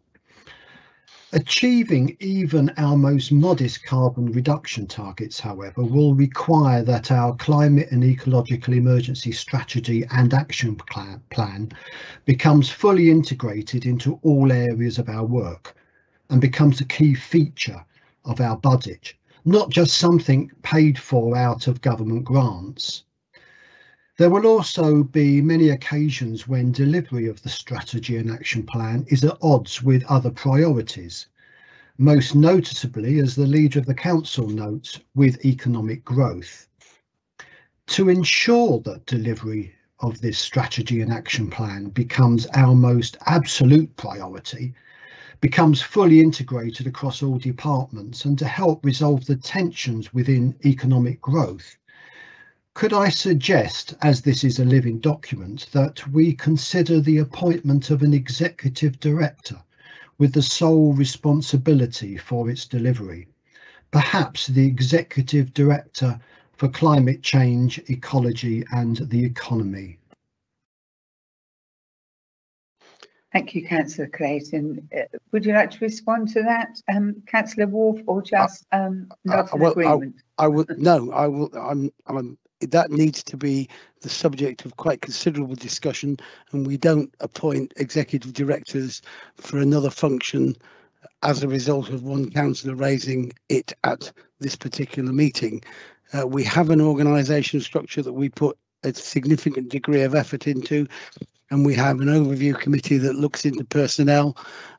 Achieving even our most modest carbon reduction targets, however, will require that our climate and ecological emergency strategy and action plan, becomes fully integrated into all areas of our work and becomes a key feature of our budget not just something paid for out of government grants. There will also be many occasions when delivery of the strategy and action plan is at odds with other priorities, most noticeably, as the leader of the council notes, with economic growth. To ensure that delivery of this strategy and action plan becomes our most absolute priority, becomes fully integrated across all departments and to help resolve the tensions within economic growth. Could I suggest, as this is a living document, that we consider the appointment of an executive director with the sole responsibility for its delivery? Perhaps the executive director for climate change, ecology and the economy. Thank you, councillor Clayton. Uh, would you like to respond to that, um, councillor Wharf, or just um, nod I in will- I- agreement? I will, no, I will, I'm, I'm, that needs to be the subject of quite considerable discussion and we don't appoint executive directors for another function as a result of one councillor raising it at this particular meeting. Uh, we have an organisation structure that we put a significant degree of effort into and we have an overview committee that looks into personnel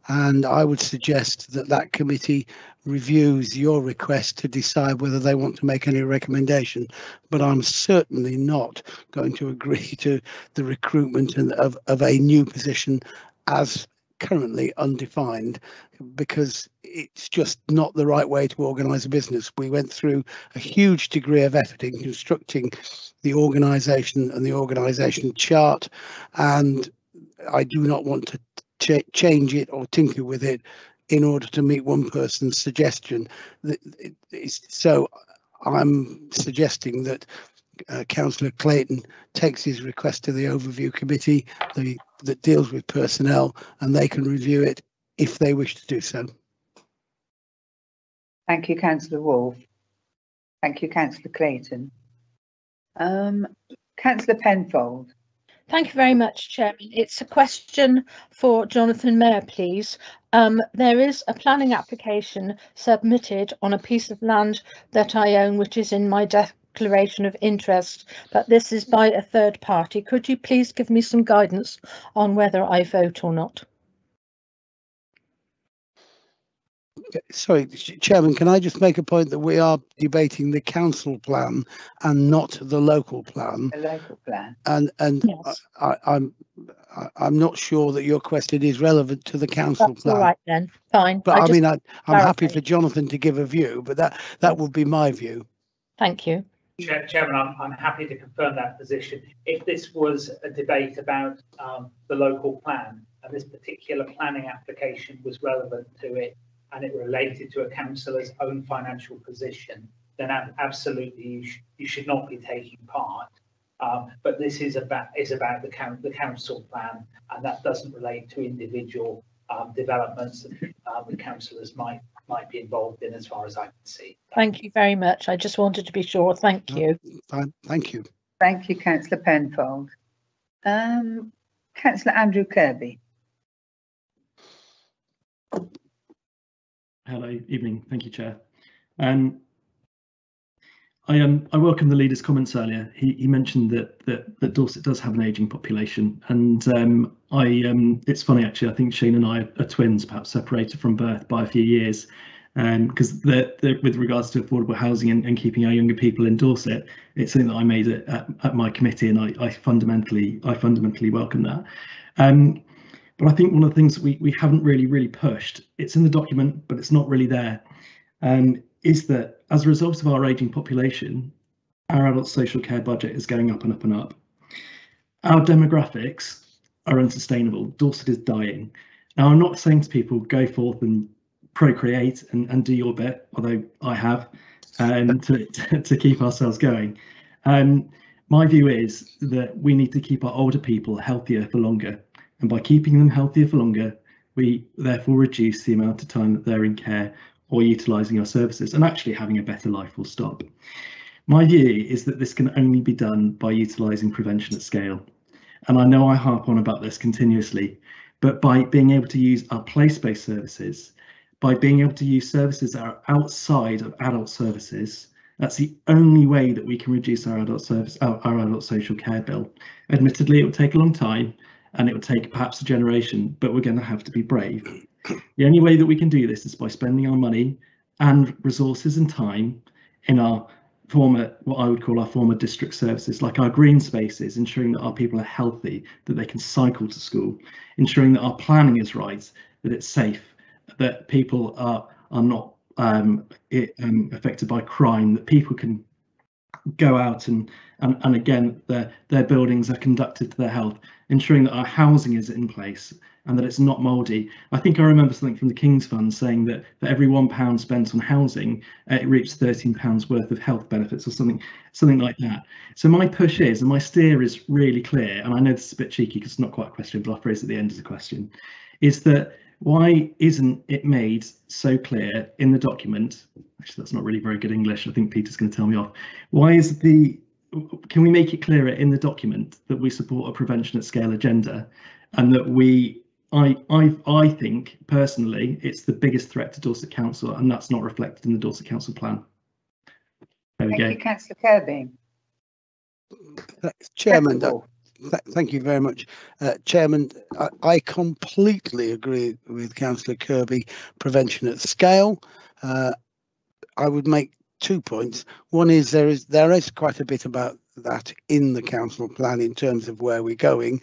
and I would suggest that that committee reviews your request to decide whether they want to make any recommendation. But I'm certainly not going to agree to the recruitment of, of a new position as currently undefined because it's just not the right way to organise a business. We went through a huge degree of effort in constructing the organisation and the organisation chart and I do not want to ch- change it or tinker with it in order to meet one person's suggestion. So I'm suggesting that uh, Councillor Clayton takes his request to the overview committee the, that deals with personnel and they can review it if they wish to do so. Thank you, councillor Wharf. Thank you, councillor Clayton. Um, councillor Penfold. Thank you very much, Chairman. It's a question for Jonathan Mair, please. Um, there is a planning application submitted on a piece of land that I own, which is in my declaration of interest, but this is by a third party. Could you please give me some guidance on whether I vote or not? Sorry, Chairman, can I just make a point that we are debating the council plan and not the local plan? The local plan. And and I, I, I'm I, I'm not sure that your question is relevant to the council That's plan. all right then, fine. But I, just mean, I, I'm happy for Jonathan to give a view, but that that would be my view. Thank you. Chair- Chairman, I'm, I'm happy to confirm that position. If this was a debate about um, the local plan and this particular planning application was relevant to it and it related to a councillor's own financial position, then ab- absolutely you, sh- you should not be taking part. Um, but this is about is about the the council plan, and that doesn't relate to individual um, developments that uh, the councillors might might be involved in, as far as I can see. Thank you very much. I just wanted to be sure. Thank you. Fine, thank you. Thank you, councillor Penfold. Um, councillor Andrew Kirby. Hello, evening. Thank you, Chair. Um, I um I welcome the leader's comments earlier. He he mentioned that that that Dorset does have an ageing population, and um I um it's funny actually. I think Shane and I are twins, perhaps separated from birth by a few years, um because with regards to affordable housing and, and keeping our younger people in Dorset, it's something that I made at, at, at my committee, and I I fundamentally I fundamentally welcome that. Um, but I think one of the things we we haven't really really pushed, it's in the document, but it's not really there. Um, is that as a result of our ageing population, our adult social care budget is going up and up and up. Our demographics are unsustainable. Dorset is dying. Now, I'm not saying to people go forth and procreate and, and do your bit, although I have, um, to, to keep ourselves going. Um, my view is that we need to keep our older people healthier for longer. And by keeping them healthier for longer, we therefore reduce the amount of time that they're in care or utilising our services and actually having a better life will stop. My view is that this can only be done by utilising prevention at scale. And I know I harp on about this continuously, but by being able to use our place-based services, by being able to use services that are outside of adult services, that's the only way that we can reduce our adult service, our, our adult social care bill. Admittedly, it will take a long time and it will take perhaps a generation, but we're going to have to be brave. The only way that we can do this is by spending our money and resources and time in our former, what I would call our former district services, like our green spaces, ensuring that our people are healthy, that they can cycle to school, ensuring that our planning is right, that it's safe, that people are are not um, it, um, affected by crime, that people can go out and and, and again their their buildings are conducted to their health, ensuring that our housing is in place and that it's not mouldy. I think I remember something from the King's Fund saying that for every one pound spent on housing, uh, it reached 13 pounds worth of health benefits or something, something like that. So my push is, and my steer is really clear, and I know this is a bit cheeky because it's not quite a question, but I'll phrase at the end as a question, is that why isn't it made so clear in the document? Actually, that's not really very good English. I think Peter's going to tell me off. Why is the can we make it clearer in the document that we support a prevention at scale agenda and that we I, I, I think personally it's the biggest threat to Dorset Council and that's not reflected in the Dorset Council plan. There we Thank go. you, councillor Kirby. Uh, Chairman, th- th- thank you very much. Uh, Chairman, I, I completely agree with Councillor Kirby, prevention at scale. Uh, I would make two points. One is there is there is quite a bit about that in the council plan in terms of where we're going,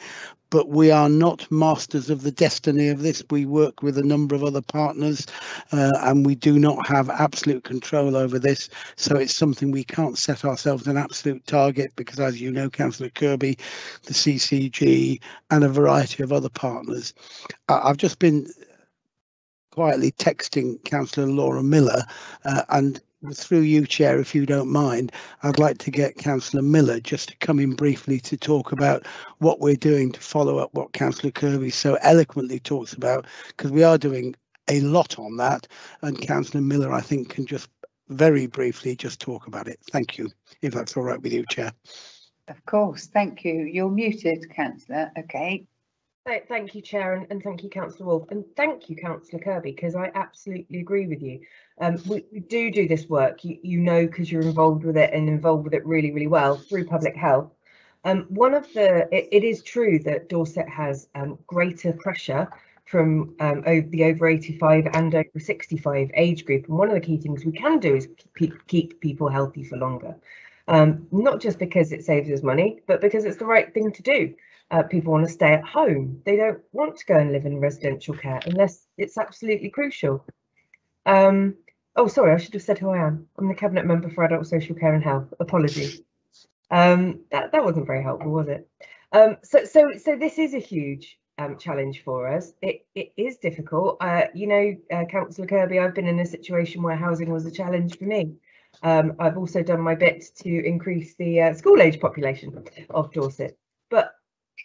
but we are not masters of the destiny of this. We work with a number of other partners uh, and we do not have absolute control over this. So it's something we can't set ourselves an absolute target because, as you know, Councillor Kirby, the CCG, and a variety of other partners. I've just been quietly texting Councillor Laura Miller uh, and through you, Chair, if you don't mind, I'd like to get Councillor Miller just to come in briefly to talk about what we're doing to follow up what Councillor Kirby so eloquently talks about, because we are doing a lot on that. And Councillor Miller, I think, can just very briefly just talk about it. Thank you, if that's all right with you, Chair. Of course, thank you. You're muted, councillor. Okay. Th- Thank you, Chair, and, and thank you, Councillor Wharf, and thank you, Councillor Kirby, because I absolutely agree with you. Um, we, we do do this work, you, you know, because you're involved with it and involved with it really, really well through public health. Um, one of the, it, it is true that Dorset has um, greater pressure from um, over the over 85 and over 65 age group, and one of the key things we can do is keep, keep people healthy for longer. Um, not just because it saves us money, but because it's the right thing to do uh, people want to stay at home. They don't want to go and live in residential care unless it's absolutely crucial. Um, oh, sorry, I should have said who I am. I'm the Cabinet Member for Adult Social Care and Health. Apologies. Um, that, that wasn't very helpful, was it? Um, so, so, so this is a huge um, challenge for us. It, it is difficult. Uh, you know, uh, Councillor Kirby, I've been in a situation where housing was a challenge for me. Um, I've also done my bit to increase the uh, school age population of Dorset. But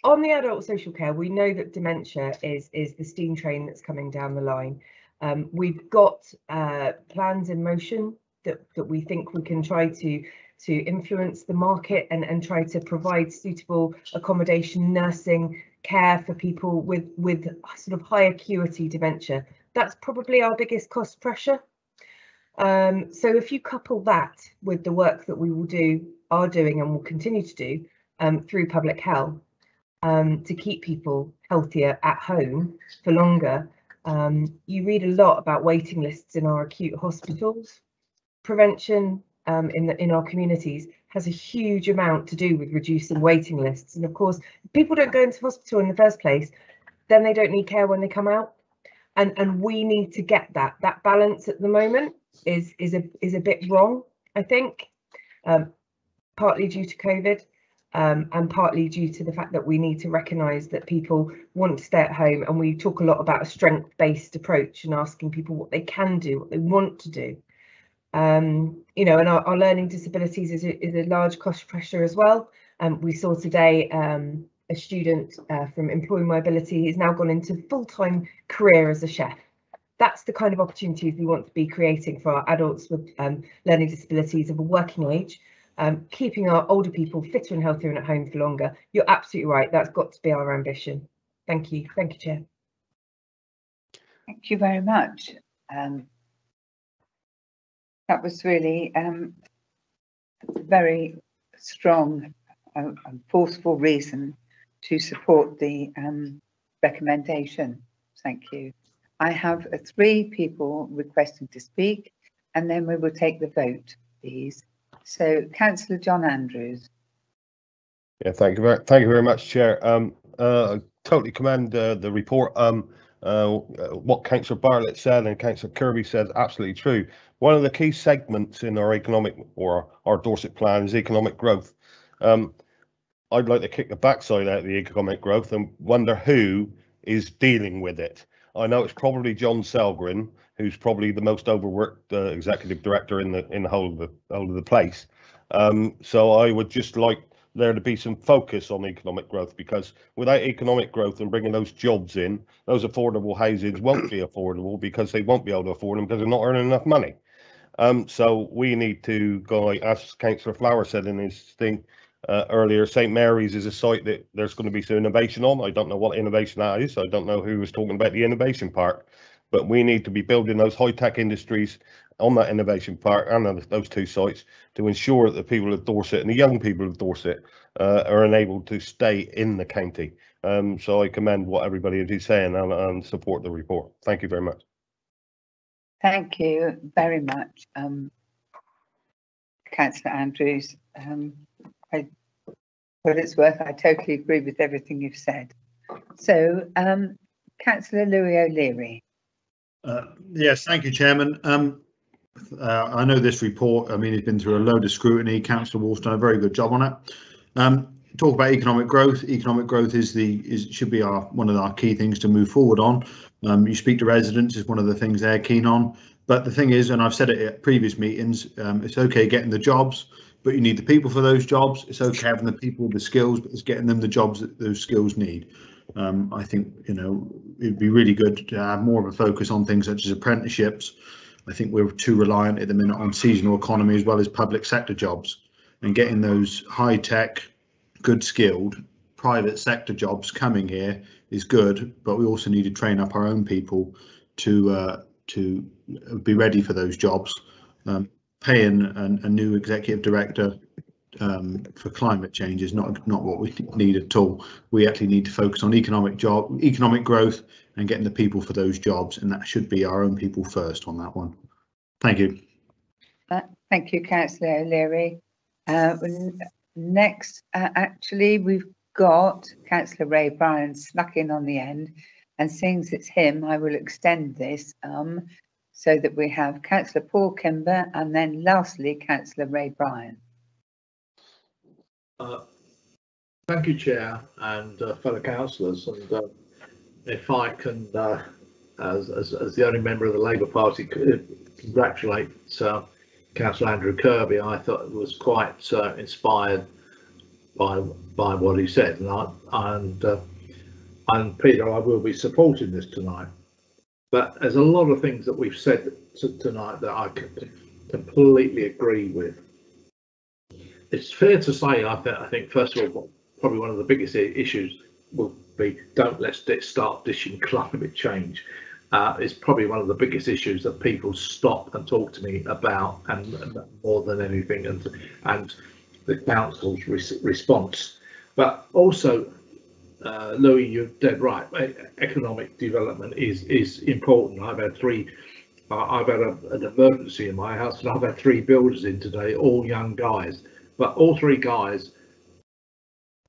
on the adult social care, we know that dementia is is the steam train that's coming down the line. Um, we've got uh, plans in motion that that we think we can try to to influence the market and and try to provide suitable accommodation, nursing care for people with with sort of high acuity dementia. that's probably our biggest cost pressure. Um, so if you couple that with the work that we will do, are doing and will continue to do um, through public health um, to keep people healthier at home for longer, um, you read a lot about waiting lists in our acute hospitals. Prevention um, in, the, in our communities has a huge amount to do with reducing waiting lists. And of course, people don't go into hospital in the first place, then they don't need care when they come out. And, and we need to get that. That balance at the moment is, is, a, is a bit wrong, I think, um, partly due to COVID. Um, and partly due to the fact that we need to recognise that people want to stay at home and we talk a lot about a strength-based approach and asking people what they can do, what they want to do. Um, you know, and our, our learning disabilities is a, is a large cost pressure as well. Um, we saw today um, a student uh, from Employee Mobility has now gone into full-time career as a chef. That's the kind of opportunities we want to be creating for our adults with um, learning disabilities of a working age um, keeping our older people fitter and healthier and at home for longer. You're absolutely right. That's got to be our ambition. Thank you. Thank you, Chair. Thank you very much. Um, that was really um, very strong uh, and forceful reason to support the um, recommendation. Thank you. I have uh, three people requesting to speak and then we will take the vote, please. So Councillor John Andrews. Yeah, thank you very, thank you very much, Chair. Um, uh, I totally commend uh, the report. Um, uh, what Councillor Bartlett said and Councillor Kirby said absolutely true. One of the key segments in our economic or our Dorset plan is economic growth. Um, I'd like to kick the backside out of the economic growth and wonder who is dealing with it. I know it's probably John Sellgren, who's probably the most overworked uh, executive director in the in the whole of the whole of the place. Um, so I would just like there to be some focus on economic growth because without economic growth and bringing those jobs in, those affordable houses won't be affordable because they won't be able to afford them because they're not earning enough money. Um, so we need to go, as Councillor Flower said in his thing uh, earlier, St Mary's is a site that there's going to be some innovation on. I don't know what innovation that is. I don't know who was talking about the innovation part but we need to be building those high tech industries on that innovation park and those two sites to ensure that the people of Dorset and the young people of Dorset uh, are enabled to stay in the county. Um, so I commend what everybody is saying and, and, support the report. Thank you very much. Thank you very much, um, Councillor Andrews. Um, I, what it's worth, I totally agree with everything you've said. So, um, Councillor Louis O'Leary. Uh, yes, thank you, Chairman. Um, uh, I know this report, I mean, it's been through a load of scrutiny. Councillor Wharf's done a very good job on it. Um, talk about economic growth. Economic growth is the is should be our one of our key things to move forward on. Um, you speak to residents is one of the things they're keen on. But the thing is, and I've said it at previous meetings, um, it's okay getting the jobs, but you need the people for those jobs. It's okay having the people with the skills, but it's getting them the jobs that those skills need. Um, I think you know it'd be really good to have more of a focus on things such as apprenticeships. I think we're too reliant at the minute on seasonal economy as well as public sector jobs, and getting those high tech, good skilled private sector jobs coming here is good, but we also need to train up our own people to uh, to be ready for those jobs. Um, paying a, a new executive director um, for climate change is not not what we need at all. We actually need to focus on economic job, economic growth, and getting the people for those jobs, and that should be our own people first on that one. Thank you. Uh, thank you, Councillor O'Leary. Uh, next, uh, actually, we've got Councillor Ray Bryan snuck in on the end, and since it's him, I will extend this um, so that we have Councillor Paul Kimber and then lastly Councillor Ray Bryan. Uh, thank you, Chair and uh, fellow councillors. And uh, if I can, uh, as, as, as, the only member of the Labour Party, congratulate uh, Councillor Andrew Kirby, I thought it was quite uh, inspired by by what he said. And, I, and, and Peter, I will be supporting this tonight. But there's a lot of things that we've said tonight that I completely agree with it's fair to say, I, th- I think, first of all, probably one of the biggest issues will be don't let's start dishing climate change. uh, is probably one of the biggest issues that people stop and talk to me about, and, and more than anything, and and the council's res- response. But also, uh, Louis, you're dead right. Economic development is is important. I've had three. I've had a, an emergency in my house, and I've had three builders in today, all young guys. But all three guys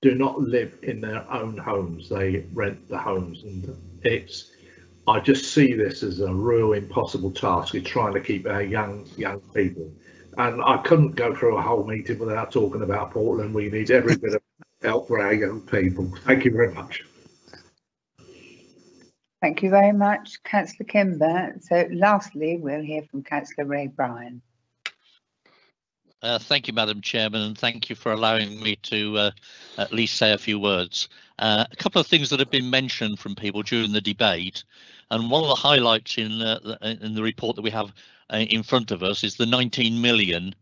do not live in their own homes. They rent the homes, and it's. I just see this as a real impossible task in trying to keep our young young people. And I couldn't go through a whole meeting without talking about Portland. We need every bit of help for our young people. Thank you very much. Thank you very much, councillor Kimber. So lastly, we'll hear from councillor Ray Bryan. Uh, thank you, Madam Chairman, and thank you for allowing me to uh, at least say a few words. Uh, a couple of things that have been mentioned from people during the debate, and one of the highlights in uh, the, in the report that we have uh, in front of us is the 19 million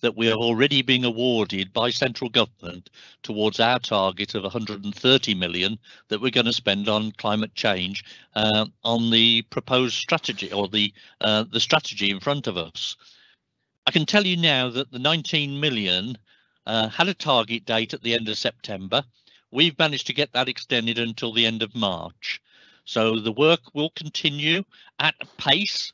that we are already being awarded by central government towards our target of 130 million that we're going to spend on climate change uh, on the proposed strategy or the uh, the strategy in front of us. I can tell you now that the 19 million uh, had a target date at the end of September. We've managed to get that extended until the end of March. So the work will continue at pace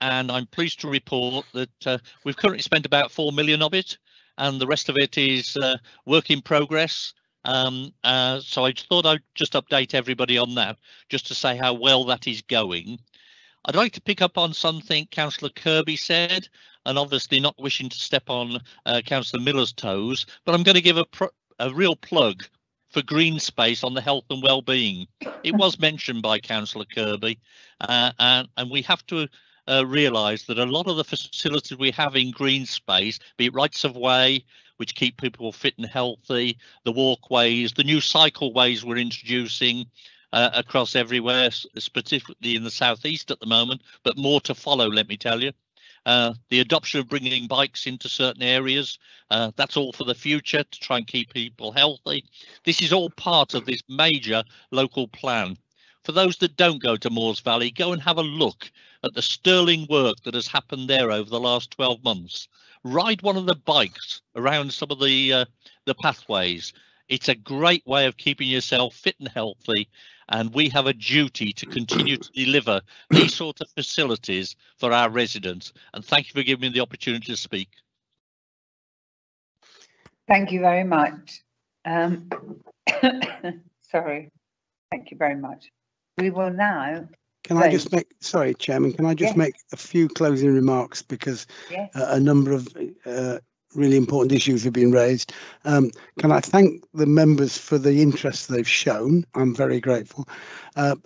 and I'm pleased to report that uh, we've currently spent about 4 million of it and the rest of it is uh, work in progress. Um, uh, so I thought I'd just update everybody on that, just to say how well that is going. I'd like to pick up on something Councillor Kirby said, and obviously not wishing to step on uh, Councillor Miller's toes, but I'm going to give a, a real plug for green space on the health and well-being. It was mentioned by Councillor Kirby, uh, and, and we have to uh, realise that a lot of the facilities we have in green space, be it rights of way, which keep people fit and healthy, the walkways, the new cycleways we're introducing uh, across everywhere, specifically in the southeast at the moment, but more to follow, let me tell you. Uh, the adoption of bringing bikes into certain areas, uh, that's all for the future to try and keep people healthy. This is all part of this major local plan. For those that don't go to Moors Valley, go and have a look at the sterling work that has happened there over the last 12 months. Ride one of the bikes around some of the uh, the pathways. It's a great way of keeping yourself fit and healthy, and we have a duty to continue to deliver these sort of facilities for our residents. And thank you for giving me the opportunity to speak. Thank you very much. Um, sorry. Thank you very much. We will now Can I just make, sorry, Chairman, can I just Yes. make a few closing remarks because Yes. uh, a number of uh, really important issues have been raised. Um, can I thank the members for the interest they've shown? I'm very grateful. Uh,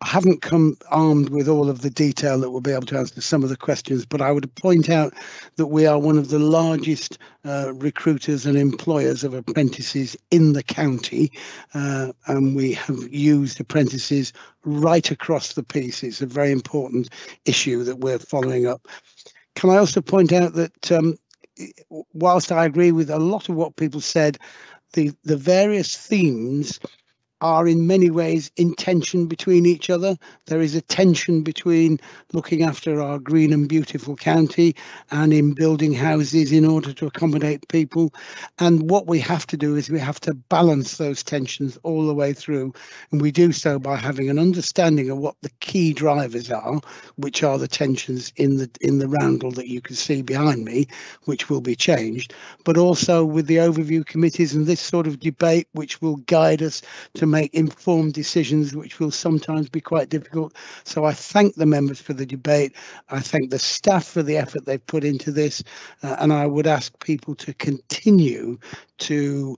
I haven't come armed with all of the detail that will be able to answer some of the questions, but I would point out that we are one of the largest uh, recruiters and employers of apprentices in the county, uh, and we have used apprentices right across the piece. It's a very important issue that we're following up. Can I also point out that um, whilst I agree with a lot of what people said, the, the various themes are in many ways in tension between each other. There is a tension between looking after our green and beautiful county and in building houses in order to accommodate people. And what we have to do is we have to balance those tensions all the way through. And we do so by having an understanding of what the key drivers are, which are the tensions in the in the roundel that you can see behind me, which will be changed, but also with the overview committees and this sort of debate, which will guide us to make informed decisions, which will sometimes be quite difficult. So I thank the members for the debate. I thank the staff for the effort they've put into this. Uh, and I would ask people to continue to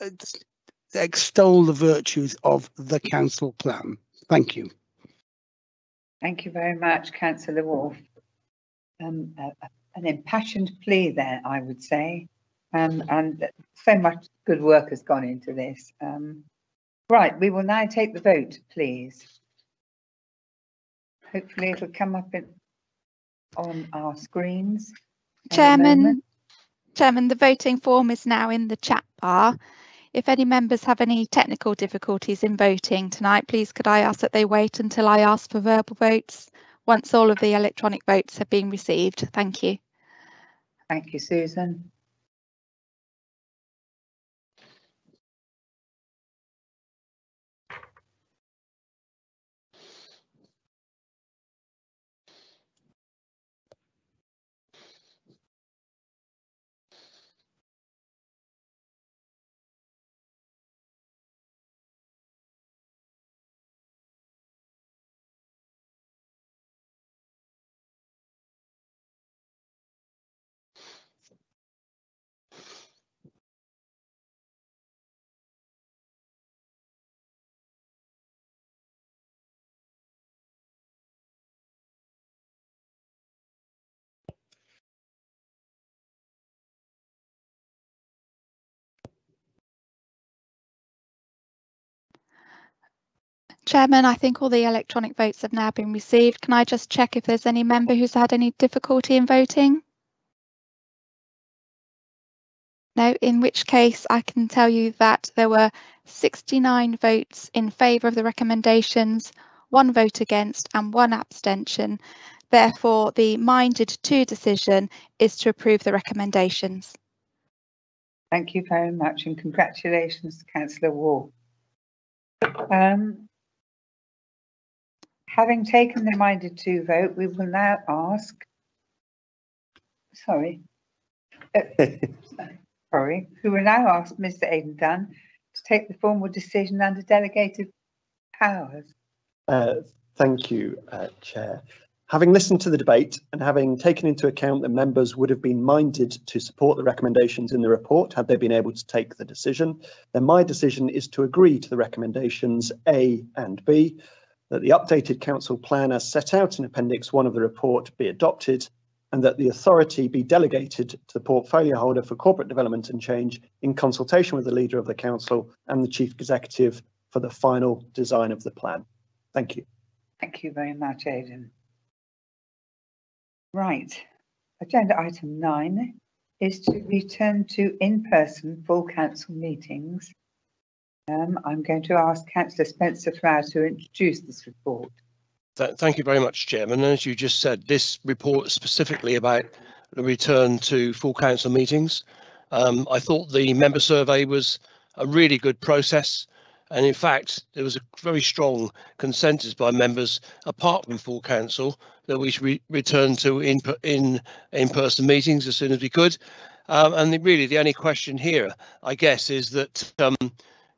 uh, extol the virtues of the council plan. Thank you. Thank you very much, councillor Wharf. Um, a- an impassioned plea there, I would say. Um, and so much good work has gone into this. Um, right, we will now take the vote, please. Hopefully it'll come up in, on our screens. Chairman. Chairman, the voting form is now in the chat bar. If any members have any technical difficulties in voting tonight, please could I ask that they wait until I ask for verbal votes once all of the electronic votes have been received. Thank you. Thank you, Susan. Chairman, I think all the electronic votes have now been received. Can I just check if there's any member who's had any difficulty in voting? No, in which case I can tell you that there were 69 votes in favour of the recommendations, one vote against and one abstention. Therefore, the minded to decision is to approve the recommendations. Thank you very much and congratulations to Councillor Wharf. Um, having taken the minded to vote, we will now ask, sorry, uh, sorry, we will now ask Mr Aidan Dunn to take the formal decision under delegated powers. Uh, thank you, uh, Chair. Having listened to the debate and having taken into account that members would have been minded to support the recommendations in the report had they been able to take the decision, then my decision is to agree to the recommendations A and B, that the updated council plan as set out in Appendix 1 of the report be adopted and that the authority be delegated to the portfolio holder for corporate development and change in consultation with the leader of the council and the chief executive for the final design of the plan. Thank you. Thank you very much, Aidan. Right, agenda item nine is to return to in-person full council meetings. Um, I'm going to ask Councillor Spencer Flower to introduce this report. Th thank you very much, Chairman. As you just said, this report specifically about the return to full council meetings. Um, I thought the member survey was a really good process. And in fact, there was a very strong consensus by members, apart from full council, that we should re return to in in in-person meetings as soon as we could. Um, and the, really, the only question here, I guess, is that um,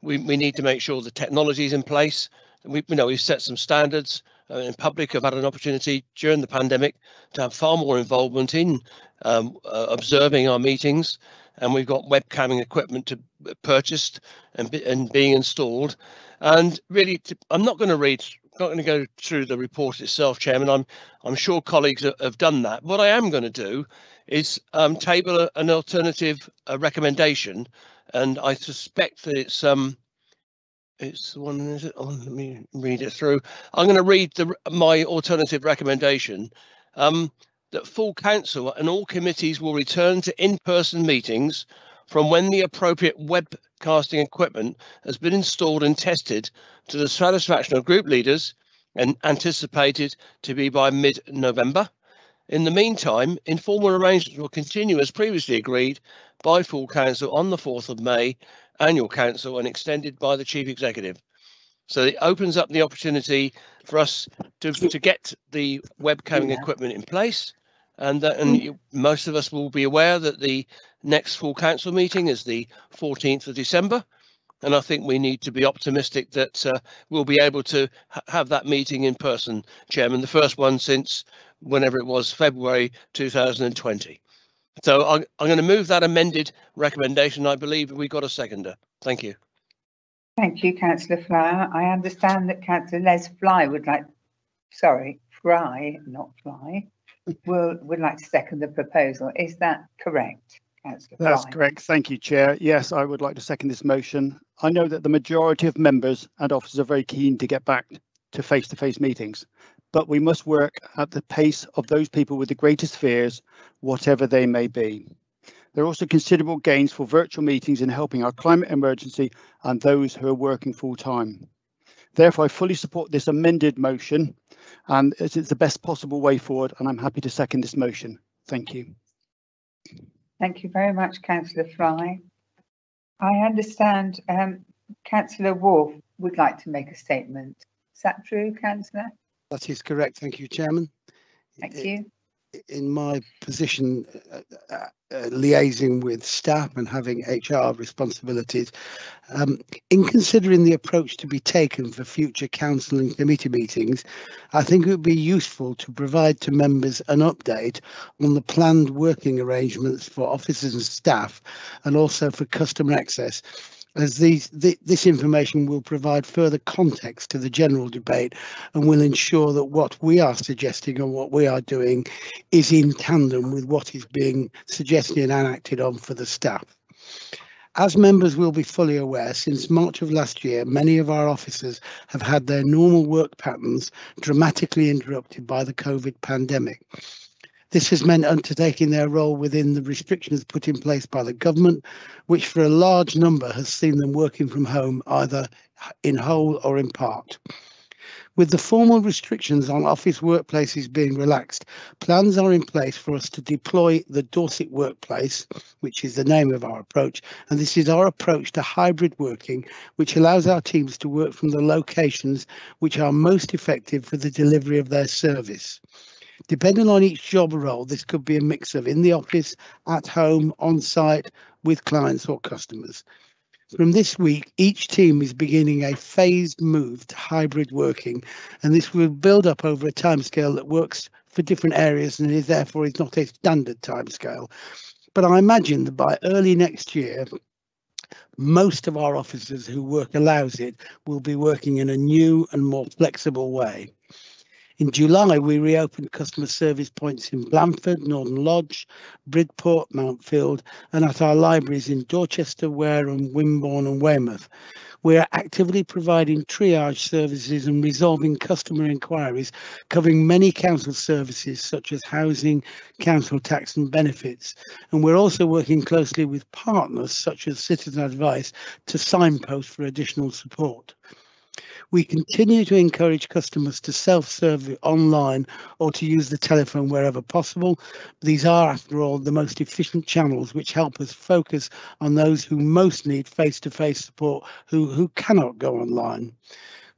we we need to make sure the technology is in place. We you know we've set some standards. Uh, in public have had an opportunity during the pandemic to have far more involvement in um, uh, observing our meetings and we've got webcamming equipment to be purchased and, be, and being installed. And really, to, I'm not going to read, not going to go through the report itself, Chairman. I'm I'm sure colleagues have, have done that. What I am going to do is um, table a, an alternative uh, recommendation, and I suspect that it's um it's the one is it oh, let me read it through i'm going to read the my alternative recommendation um that full council and all committees will return to in-person meetings from when the appropriate webcasting equipment has been installed and tested to the satisfaction of group leaders and anticipated to be by mid-November. In the meantime, informal arrangements will continue as previously agreed by full council on the 4th of May annual council and extended by the chief executive. So it opens up the opportunity for us to, to get the webcamming yeah. equipment in place and that, and you, most of us will be aware that the next full council meeting is the 14th of December. And I think we need to be optimistic that uh, we'll be able to ha have that meeting in person, Chairman, the first one since whenever it was February 2020. So I'm, I'm going to move that amended recommendation. I believe we got a seconder. Thank you. Thank you, Councillor Flower. I understand that Councillor Les Fly would like, sorry, Fry, not Fly, will would like to second the proposal. Is that correct? Councillor That's Fry? correct. Thank you, Chair. Yes, I would like to second this motion. I know that the majority of members and officers are very keen to get back to face-to-face -face meetings, but we must work at the pace of those people with the greatest fears, whatever they may be. There are also considerable gains for virtual meetings in helping our climate emergency and those who are working full time. Therefore, I fully support this amended motion and it's the best possible way forward and I'm happy to second this motion. Thank you. Thank you very much, Councillor Fry. I understand um, Councillor Wharf would like to make a statement. Is that true, Councillor? That is correct. Thank you, Chairman. Thank you. In my position, uh, uh, uh, liaising with staff and having HR responsibilities, um, in considering the approach to be taken for future council and committee meetings, I think it would be useful to provide to members an update on the planned working arrangements for officers and staff and also for customer access as these the, this information will provide further context to the general debate and will ensure that what we are suggesting and what we are doing is in tandem with what is being suggested and acted on for the staff. As members will be fully aware, since March of last year, many of our officers have had their normal work patterns dramatically interrupted by the COVID pandemic. This has meant undertaking their role within the restrictions put in place by the government, which for a large number has seen them working from home either in whole or in part. With the formal restrictions on office workplaces being relaxed, plans are in place for us to deploy the Dorset Workplace, which is the name of our approach, and this is our approach to hybrid working, which allows our teams to work from the locations which are most effective for the delivery of their service. Depending on each job role, this could be a mix of in the office, at home, on site, with clients or customers. From this week, each team is beginning a phased move to hybrid working, and this will build up over a timescale that works for different areas and is therefore is not a standard timescale. But I imagine that by early next year, most of our officers who work allows it will be working in a new and more flexible way. In July, we reopened customer service points in Blandford, Northern Lodge, Bridport, Mountfield, and at our libraries in Dorchester, Wareham, Wimborne, and Weymouth. We are actively providing triage services and resolving customer inquiries, covering many council services such as housing, council tax, and benefits. And we're also working closely with partners such as Citizen Advice to signpost for additional support. We continue to encourage customers to self-serve online or to use the telephone wherever possible. These are, after all, the most efficient channels which help us focus on those who most need face-to-face -face support who, who cannot go online.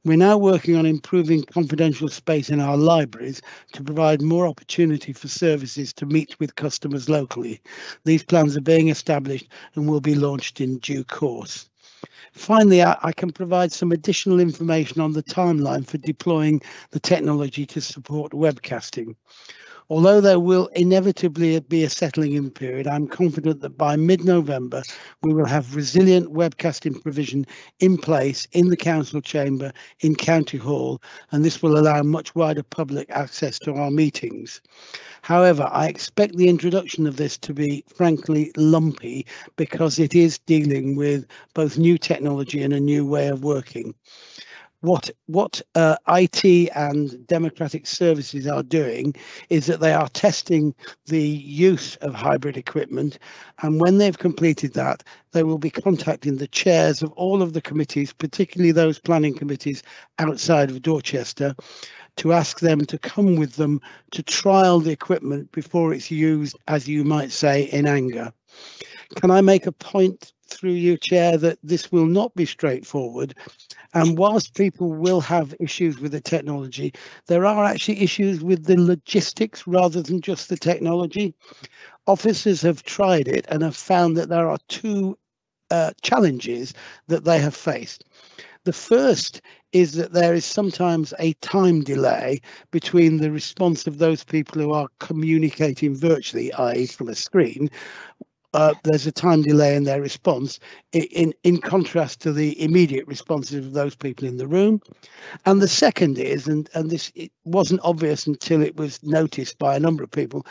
We're now working on improving confidential space in our libraries to provide more opportunity for services to meet with customers locally. These plans are being established and will be launched in due course. Finally, I, I, can provide some additional information on the timeline for deploying the technology to support webcasting. Although there will inevitably be a settling in period, I'm confident that by mid-November we will have resilient webcasting provision in place in the council chamber in County Hall, and this will allow much wider public access to our meetings. However, I expect the introduction of this to be frankly lumpy because it is dealing with both new technology and a new way of working what what uh, IT and democratic services are doing is that they are testing the use of hybrid equipment. And when they've completed that they will be contacting the chairs of all of the committees particularly those planning committees outside of Dorchester to ask them to come with them to trial the equipment before it's used as you might say in anger. Can I make a point through you, Chair, that this will not be straightforward. And whilst people will have issues with the technology, there are actually issues with the logistics rather than just the technology. Officers have tried it and have found that there are two uh, challenges that they have faced. The first is that there is sometimes a time delay between the response of those people who are communicating virtually, i.e. from a screen, uh, there's a time delay in their response in, in contrast to the immediate responses of those people in the room. And the second is, and, and this it wasn't obvious until it was noticed by a number of people,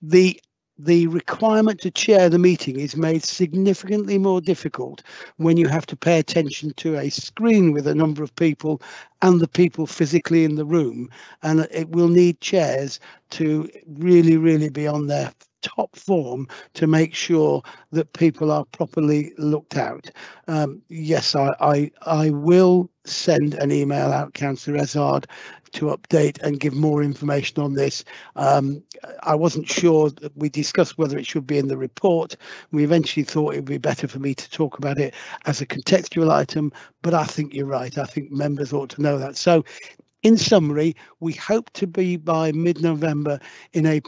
the the requirement to chair the meeting is made significantly more difficult when you have to pay attention to a screen with a number of people and the people physically in the room. And it will need chairs to really, really be on their top form to make sure that people are properly looked out. Um, yes, I, I, I will send an email out, Councillor Ezard, to update and give more information on this. Um, I wasn't sure that we discussed whether it should be in the report. We eventually thought it would be better for me to talk about it as a contextual item, but I think you're right. I think members ought to know that. So in summary, we hope to be by mid-November in a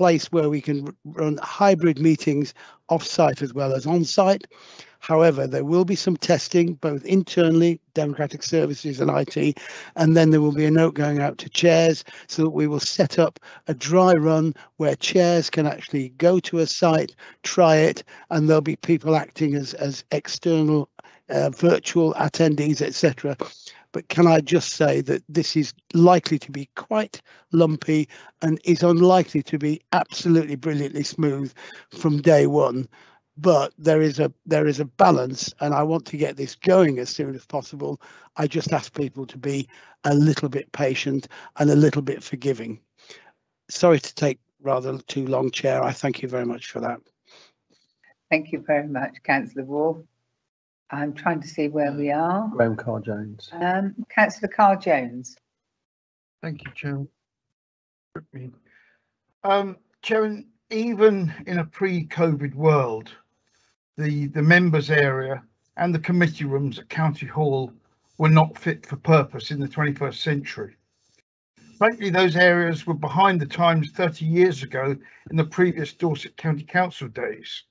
place where we can run hybrid meetings off-site as well as on-site. However, there will be some testing both internally, Democratic Services and IT, and then there will be a note going out to chairs so that we will set up a dry run where chairs can actually go to a site, try it, and there'll be people acting as, as external uh, virtual attendees, etc. But can I just say that this is likely to be quite lumpy and is unlikely to be absolutely brilliantly smooth from day one. But there is a there is a balance and i want to get this going as soon as possible. I just ask people to be a little bit patient and a little bit forgiving. Sorry to take rather too long chair. I thank you very much for that. Thank you very much, councillor Wharf. I'm trying to see where we are. Graham Carr Jones. Um, councillor Carr Jones. Thank you, Chair. Um, Chairman, even in a pre-COVID world, the, the members area and the committee rooms at County Hall were not fit for purpose in the 21st century. Frankly, those areas were behind the times 30 years ago in the previous Dorset County Council days.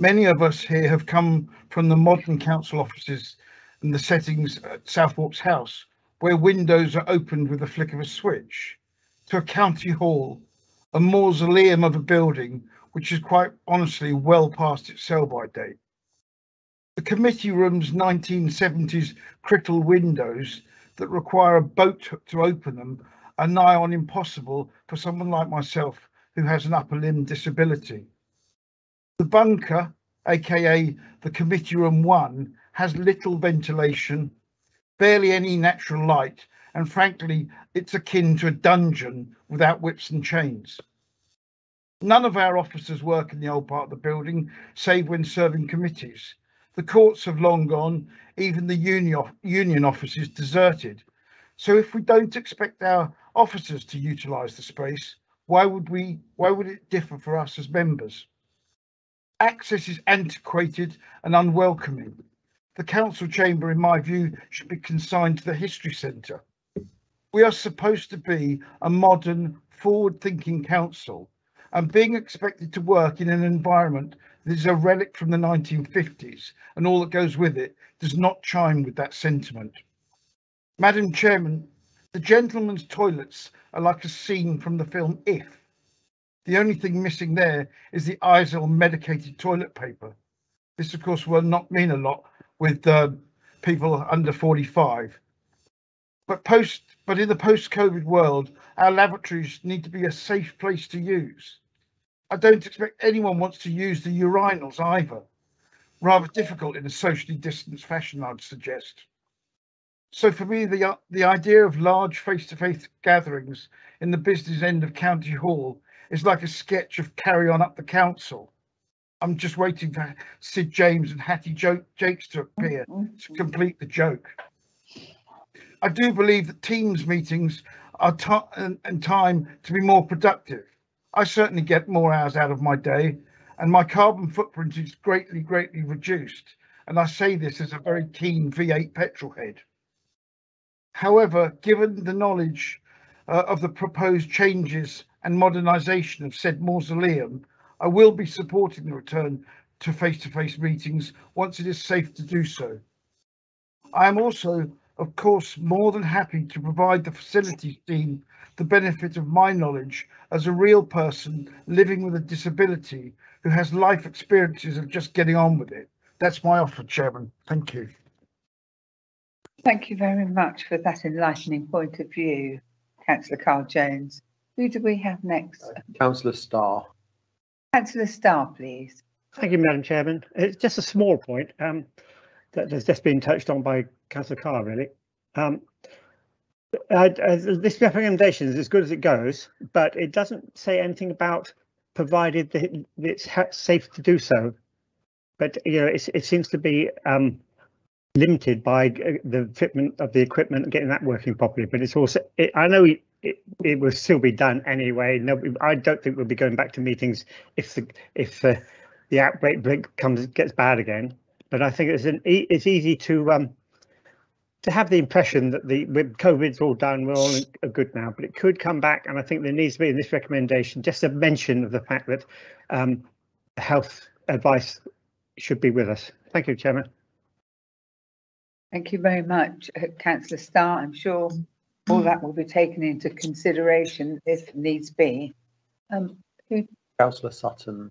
Many of us here have come from the modern council offices and the settings at South Walks House, where windows are opened with a flick of a switch, to a county hall, a mausoleum of a building which is quite honestly well past its sell-by date. The committee room's 1970s Crittall windows that require a boat hook to open them are nigh on impossible for someone like myself who has an upper limb disability. The bunker, aka the committee room one, has little ventilation, barely any natural light, and frankly, it's akin to a dungeon without whips and chains. None of our officers work in the old part of the building, save when serving committees. The courts have long gone, even the union, union office is deserted. So if we don't expect our officers to utilise the space, why would we? Why would it differ for us as members? Access is antiquated and unwelcoming. The council chamber, in my view, should be consigned to the history centre. We are supposed to be a modern, forward-thinking council and being expected to work in an environment that is a relic from the 1950s and all that goes with it does not chime with that sentiment. Madam Chairman, the gentlemen's toilets are like a scene from the film If. The only thing missing there is the Izal medicated toilet paper. This, of course, will not mean a lot with uh, people under 45. But post, but in the post-COVID world, our lavatories need to be a safe place to use. I don't expect anyone wants to use the urinals either. Rather difficult in a socially distanced fashion, I'd suggest. So for me, the, the idea of large face-to-face gatherings in the business end of County Hall is like a sketch of Carry On Up the Council. I'm just waiting for Sid James and Hattie jo Jacques to appear to complete the joke. I do believe that Teams meetings are and, and time to be more productive. I certainly get more hours out of my day and my carbon footprint is greatly, greatly reduced. And I say this as a very keen V8 petrol head. However, given the knowledge uh, of the proposed changes and modernisation of said mausoleum, I will be supporting the return to face-to-face -face meetings once it is safe to do so. I am also, of course, more than happy to provide the facilities team the benefit of my knowledge as a real person living with a disability who has life experiences of just getting on with it. That's my offer, Chairman. Thank you. Thank you very much for that enlightening point of view, Councillor Carr Jones. Who do we have next? Councillor Starr. Councillor Starr, please. Thank you, Madam Chairman. It's just a small point um, that has just been touched on by Councillor Carr, really. Um, uh, uh, this recommendation is as good as it goes, but it doesn't say anything about provided that it's safe to do so. But you know, it's, it seems to be um, limited by uh, the fitment of the equipment and getting that working properly. But it's also, it, I know it, it, will still be done anyway. No, I don't think we'll be going back to meetings if the if uh, the outbreak break comes gets bad again. But I think it's an e- it's easy to um, to have the impression that the with COVID's all done, we're all good now. But it could come back, and I think there needs to be in this recommendation just a mention of the fact that um, health advice should be with us. Thank you, Chairman. Thank you very much, uh, councillor Starr. I'm sure all that will be taken into consideration if needs be. Um, who, Councillor Sutton.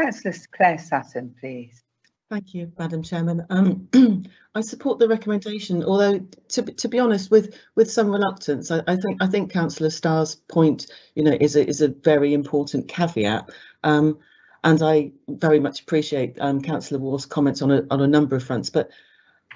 councillor Claire Sutton, please. Thank you, Madam Chairman. Um, I support the recommendation, although to, be- to be honest, with with some reluctance, I, I think I think Councillor Starr's point, you know, is a is a very important caveat. Um, and I very much appreciate um, Councillor Wharf's comments on a on a number of fronts, but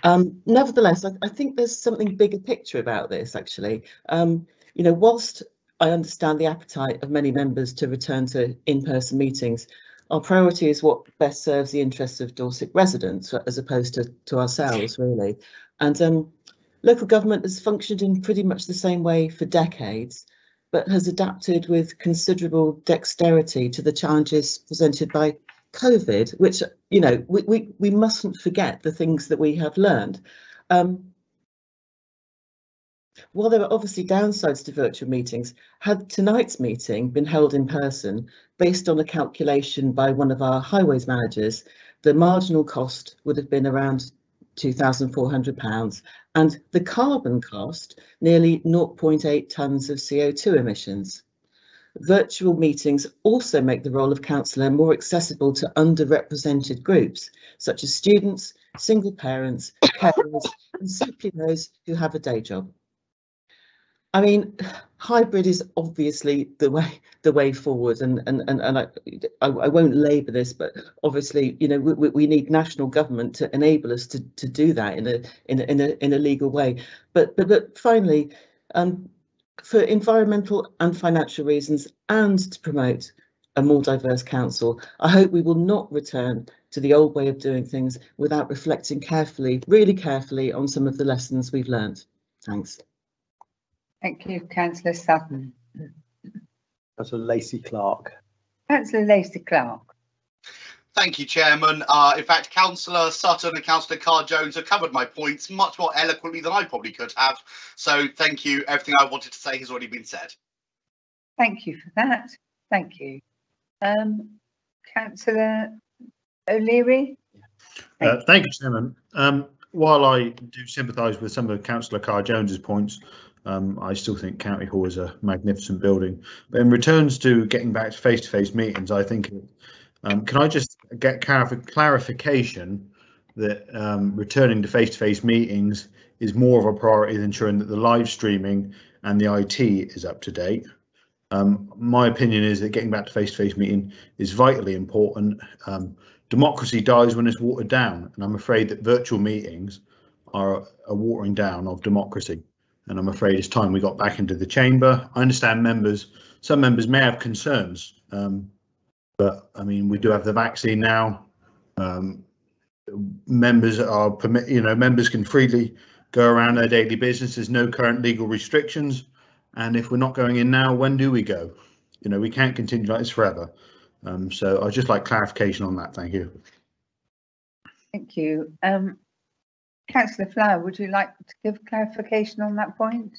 um, nevertheless, I, I think there's something bigger picture about this. Actually, um, you know, whilst I understand the appetite of many members to return to in-person meetings, our priority is what best serves the interests of Dorset residents as opposed to, to ourselves, really. And um, local government has functioned in pretty much the same way for decades, but has adapted with considerable dexterity to the challenges presented by COVID, which, you know, we, we, we mustn't forget the things that we have learned. Um, while there are obviously downsides to virtual meetings, had tonight's meeting been held in person, based on a calculation by one of our highways managers, the marginal cost would have been around £2,400 and the carbon cost nearly 0.8 tonnes of CO2 emissions. Virtual meetings also make the role of counsellor more accessible to underrepresented groups, such as students, single parents, carers, and simply those who have a day job. I mean, hybrid is obviously the way the way forward, and and and, and I, I, I won't labour this, but obviously, you know, we, we need national government to enable us to to do that in a in a in a, in a legal way. But but but finally, um, for environmental and financial reasons, and to promote a more diverse council, I hope we will not return to the old way of doing things without reflecting carefully, really carefully, on some of the lessons we've learned. Thanks. Thank you, councillor Sutton. Councillor Lacey-Clarke. Councillor Lacey-Clarke. Thank you, Chairman. Uh, in fact, Councillor Sutton and Councillor Carr Jones have covered my points much more eloquently than I probably could have. So thank you. Everything I wanted to say has already been said. Thank you for that. Thank you. Um, councillor O'Leary. Uh, thank you, Chairman. Um, while I do sympathise with some of Councillor Carr Jones's points, um, I still think County Hall is a magnificent building. But in returns to getting back to face-to-face meetings, I think, um, can I just get clarif clarification that um, returning to face-to-face meetings is more of a priority than ensuring that the live streaming and the IT is up to date. Um, my opinion is that getting back to face-to-face meeting is vitally important. Um, democracy dies when it's watered down, and I'm afraid that virtual meetings are a watering down of democracy and I'm afraid it's time we got back into the chamber. I understand members, some members may have concerns, um, but I mean, we do have the vaccine now. Um, members are permit, you know, members can freely go around their daily business. There's no current legal restrictions. And if we're not going in now, when do we go? You know, we can't continue like this forever. Um, so I'd just like clarification on that. Thank you. Thank you. Um, Councillor Flower, would you like to give clarification on that point?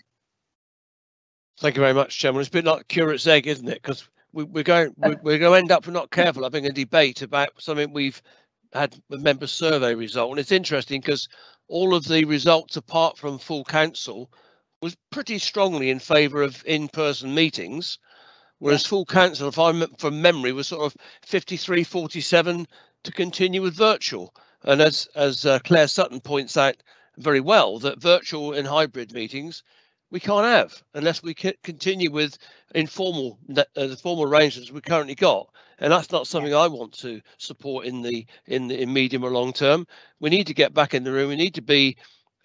Thank you very much, Chairman. It's a bit like curate's egg, isn't it? Because we, we're going we're, we're going to end up, if we're not careful, having a debate about something we've had a member survey result, and it's interesting because all of the results, apart from full council, was pretty strongly in favour of in-person meetings, whereas full council, if I'm from memory, was sort of 53, 47 to continue with virtual. And as as uh, Claire Sutton points out very well, that virtual and hybrid meetings we can't have unless we continue with informal uh, the formal arrangements we currently got, and that's not something I want to support in the in the in medium or long term. We need to get back in the room. We need to be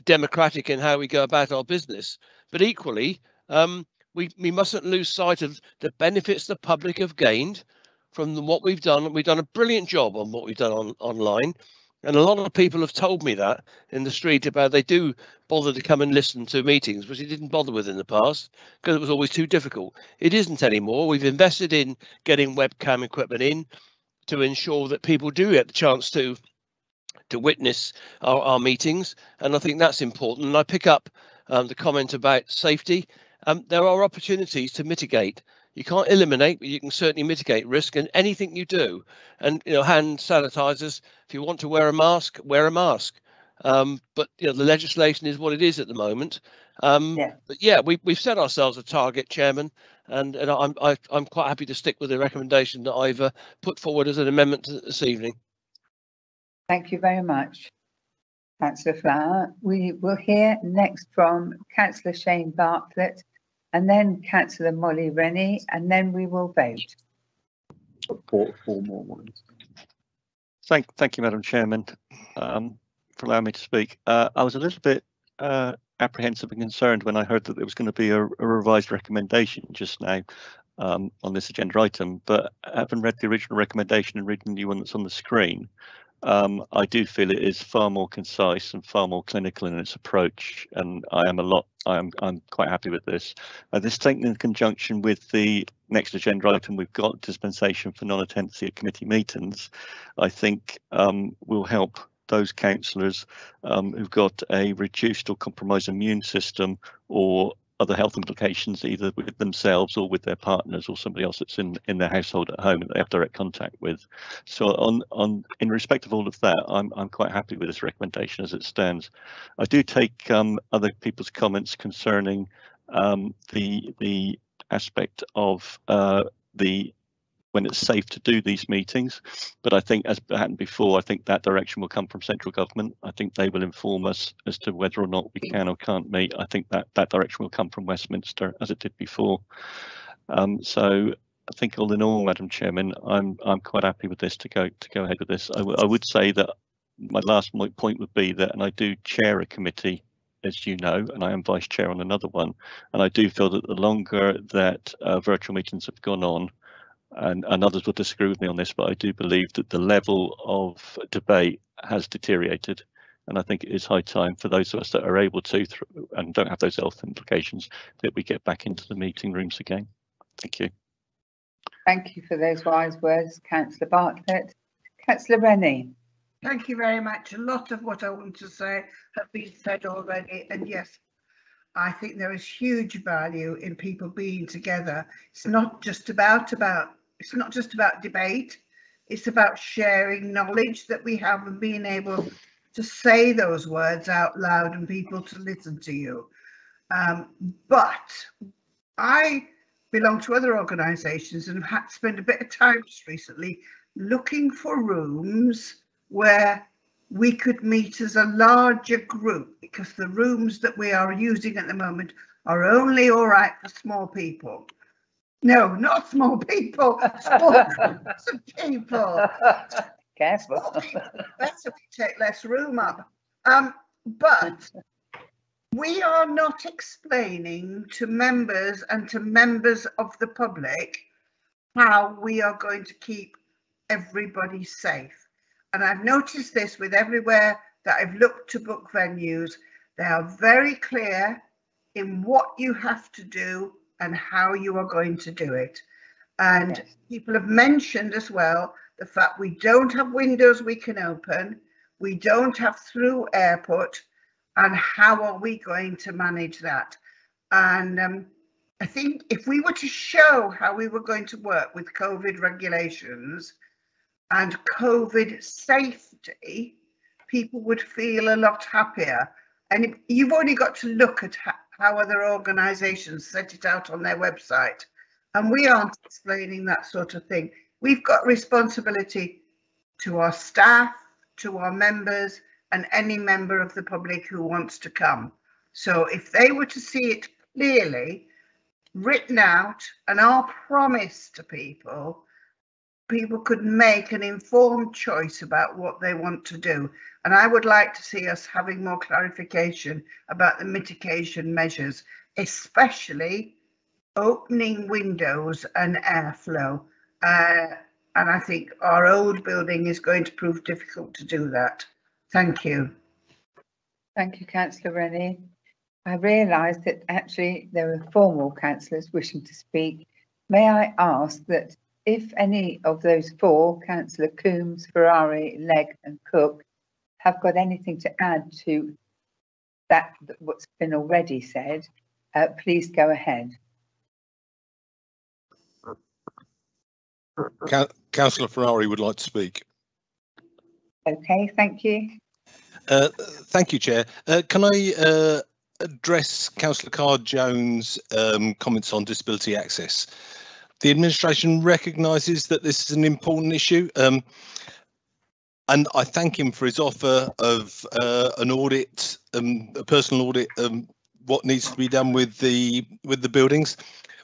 democratic in how we go about our business, but equally, um, we we mustn't lose sight of the benefits the public have gained from the, what we've done. We've done a brilliant job on what we've done on online. And a lot of people have told me that in the street about they do bother to come and listen to meetings, which they didn't bother with in the past because it was always too difficult. It isn't anymore. We've invested in getting webcam equipment in to ensure that people do get the chance to to witness our, our meetings, and I think that's important. And I pick up um, the comment about safety. Um, there are opportunities to mitigate. You can't eliminate, but you can certainly mitigate risk. And anything you do, and you know, hand sanitizers. If you want to wear a mask, wear a mask. Um, but you know, the legislation is what it is at the moment. Um, Yeah. But yeah, we, we've set ourselves a target, Chairman, and and I'm I, I'm quite happy to stick with the recommendation that I've uh, put forward as an amendment to this evening. Thank you very much, councillor Flower. We will hear next from councillor Shane Bartlett and then councillor Molly Rennie, and then we will vote. Four, four more ones. Thank, thank you, Madam Chairman, um, for allowing me to speak. Uh, I was a little bit uh, apprehensive and concerned when I heard that there was going to be a, a revised recommendation just now um, on this agenda item, but having read the original recommendation and reading the new one that's on the screen, um, I do feel it is far more concise and far more clinical in its approach, and I am a lot. I am I'm quite happy with this. Uh, this taken in conjunction with the next agenda item we've got dispensation for non-attendance at committee meetings, I think um, will help those councillors um, who've got a reduced or compromised immune system or other health implications either with themselves or with their partners or somebody else that's in in their household at home that they have direct contact with. So on on in respect of all of that i'm i'm quite happy with this recommendation as it stands. I do take um, other people's comments concerning um, the the aspect of uh, the when it's safe to do these meetings. But I think, as happened before, I think that direction will come from central government. I think they will inform us as to whether or not we can or can't meet. I think that that direction will come from Westminster, as it did before. Um, so I think all in all, Madam Chairman, I'm I'm quite happy with this to go to go ahead with this. I, would say that my last point would be that, and I do chair a committee as you know, and I am vice chair on another one. And I do feel that the longer that uh, virtual meetings have gone on, and, and others will disagree with me on this, but I do believe that the level of debate has deteriorated. And I think it is high time for those of us that are able to and don't have those health implications that we get back into the meeting rooms again. Thank you. Thank you for those wise words, councillor Bartlett. Councillor Rennie. Thank you very much. A lot of what I want to say have been said already. And yes, I think there is huge value in people being together. It's not just about about it's not just about debate. It's about sharing knowledge that we have and being able to say those words out loud and people to listen to you. Um, but I belong to other organisations and have had to spend a bit of time just recently looking for rooms where we could meet as a larger group because the rooms that we are using at the moment are only all right for small people. No, not small people, small groups of people. Careful. Better we take less room up. Um, but we are not explaining to members and to members of the public how we are going to keep everybody safe. And I've noticed this with everywhere that I've looked to book venues. They are very clear in what you have to do and how you are going to do it. And Yes. people have mentioned as well the fact we don't have windows we can open, we don't have through airport, and how are we going to manage that? And um, I think if we were to show how we were going to work with COVID regulations and COVID safety, people would feel a lot happier. And you've only got to look at how other organisations set it out on their website. And we aren't explaining that sort of thing. We've got responsibility to our staff, to our members, and any member of the public who wants to come. So if they were to see it clearly written out and our promise to people, people could make an informed choice about what they want to do. And I would like to see us having more clarification about the mitigation measures, especially opening windows and airflow. Uh, And I think our old building is going to prove difficult to do that. Thank you. Thank you, councillor Rennie. I realise that actually there are four more councillors wishing to speak. May I ask that if any of those four, councillor Coombs, Ferrari, Legg and Cook, have got anything to add to that, what's been already said, uh, please go ahead. Councillor Ferrari would like to speak. Okay, thank you. Uh, thank you, Chair. Uh, can I uh, address Councillor Carr Jones' um, comments on disability access? The administration recognises that this is an important issue, um, and I thank him for his offer of uh, an audit, um, a personal audit, um, what needs to be done with the with the buildings.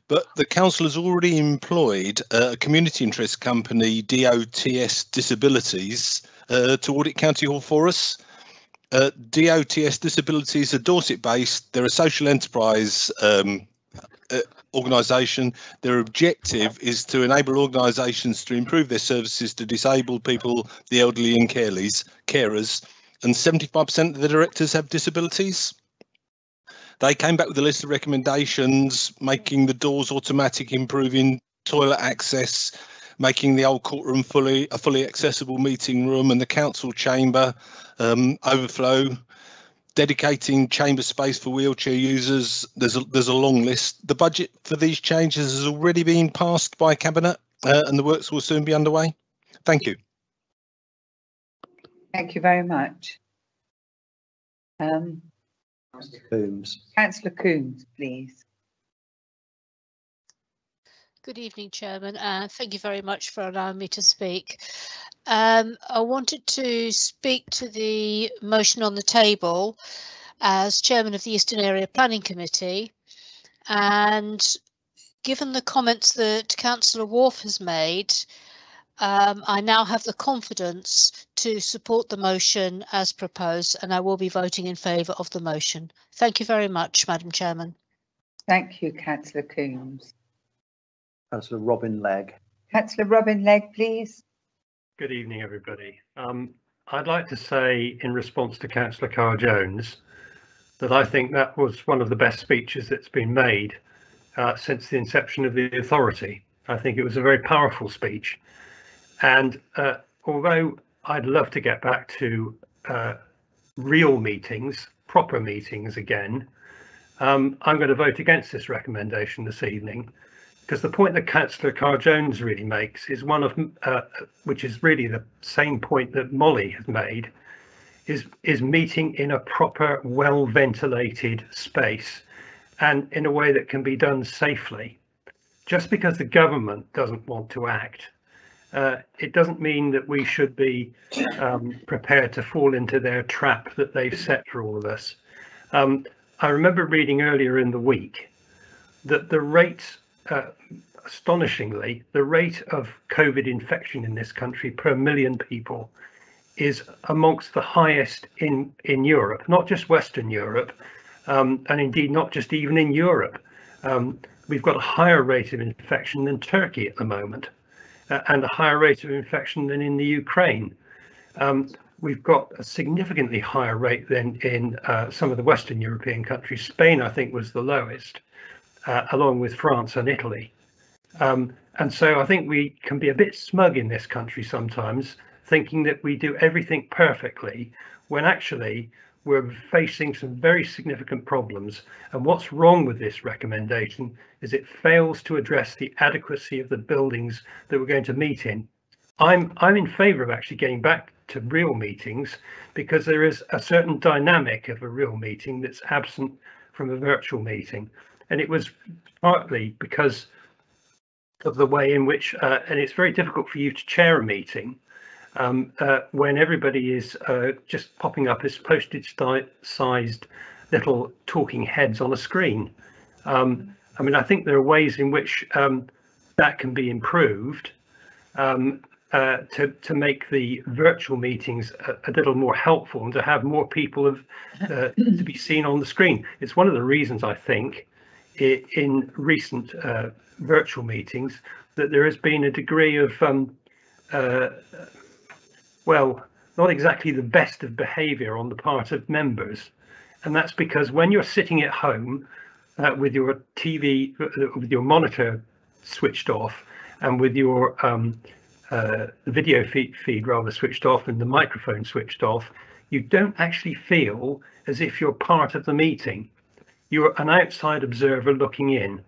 But the council has already employed a community interest company, DOTS Disabilities, uh, to audit County Hall for us. Uh, DOTS Disabilities are Dorset based. They're a social enterprise um, uh, organisation. Their objective is to enable organisations to improve their services to disabled people, the elderly and carers. carers and 75% of the directors have disabilities. They came back with a list of recommendations, making the doors automatic, improving toilet access, making the old courtroom fully a fully accessible meeting room and the council chamber um, overflow, dedicating chamber space for wheelchair users. There's a, there's a long list. The budget for these changes has already been passed by cabinet uh, and the works will soon be underway. Thank you. Thank you very much. Um, Coombs. Councillor Coombs, please. Good evening, Chairman. Uh, thank you very much for allowing me to speak. Um, I wanted to speak to the motion on the table as Chairman of the Eastern Area Planning Committee. And given the comments that Councillor Wharf has made, um, I now have the confidence to support the motion as proposed and I will be voting in favour of the motion. Thank you very much, Madam Chairman. Thank you, Councillor Coombs. Councillor Robin Legg. Councillor Robin Legg, please. Good evening, everybody. Um, I'd like to say in response to Councillor Carr Jones that I think that was one of the best speeches that's been made uh, since the inception of the authority. I think it was a very powerful speech. And uh, although I'd love to get back to uh, real meetings, proper meetings again, um, I'm going to vote against this recommendation this evening because the point that Councillor Carr Jones really makes is one of, uh, which is really the same point that Molly has made, is is meeting in a proper, well ventilated space, and in a way that can be done safely. Just because the government doesn't want to act uh, it doesn't mean that we should be um, prepared to fall into their trap that they've set for all of us. Um, I remember reading earlier in the week that the rate, uh, astonishingly, the rate of COVID infection in this country per million people is amongst the highest in, in Europe, not just Western Europe, um, and indeed not just even in Europe. Um, we've got a higher rate of infection than Turkey at the moment uh, and a higher rate of infection than in the Ukraine. Um, we've got a significantly higher rate than in uh, some of the Western European countries. Spain, I think, was the lowest, uh, along with France and Italy. Um, and so I think we can be a bit smug in this country sometimes, thinking that we do everything perfectly, when actually we're facing some very significant problems. And what's wrong with this recommendation is it fails to address the adequacy of the buildings that we're going to meet in. I'm I'm in favour of actually getting back to real meetings because there is a certain dynamic of a real meeting that's absent from a virtual meeting. And it was partly because of the way in which, uh, and it's very difficult for you to chair a meeting um, uh, when everybody is uh, just popping up as postage sized little talking heads on a screen. Um, I mean, I think there are ways in which um, that can be improved um, uh, to, to make the virtual meetings a, a, little more helpful and to have more people of, uh, to be seen on the screen. It's one of the reasons I think in recent uh, virtual meetings that there has been a degree of um, uh, well, not exactly the best of behavior on the part of members. And that's because when you're sitting at home uh, with your TV, uh, with your monitor switched off and with your um, uh, video feed, feed rather switched off and the microphone switched off, you don't actually feel as if you're part of the meeting. You're an outside observer looking in.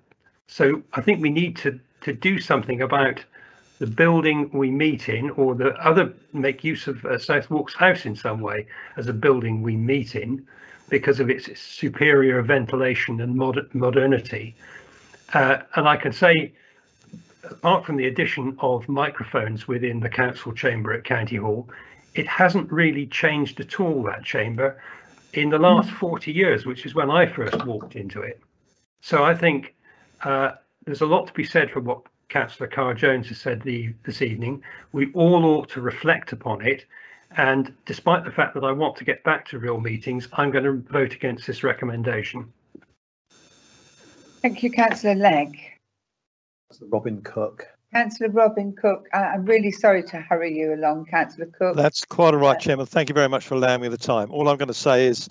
So I think we need to, to do something about the building we meet in or the other make use of uh, South Walks House in some way as a building we meet in because of its superior ventilation and mod modernity. Uh, and I can say, apart from the addition of microphones within the council chamber at County Hall, it hasn't really changed at all, that chamber, in the last 40 years, which is when I first walked into it. So I think uh, there's a lot to be said for what Councillor Carr Jones has said the, this evening. We all ought to reflect upon it and despite the fact that I want to get back to real meetings, I'm going to vote against this recommendation. Thank you, Councillor Legg. Robin Cook. Councillor Robin Cook, I, I'm really sorry to hurry you along, Councillor Cook. That's quite all right, Chairman. Thank you very much for allowing me the time. All I'm going to say is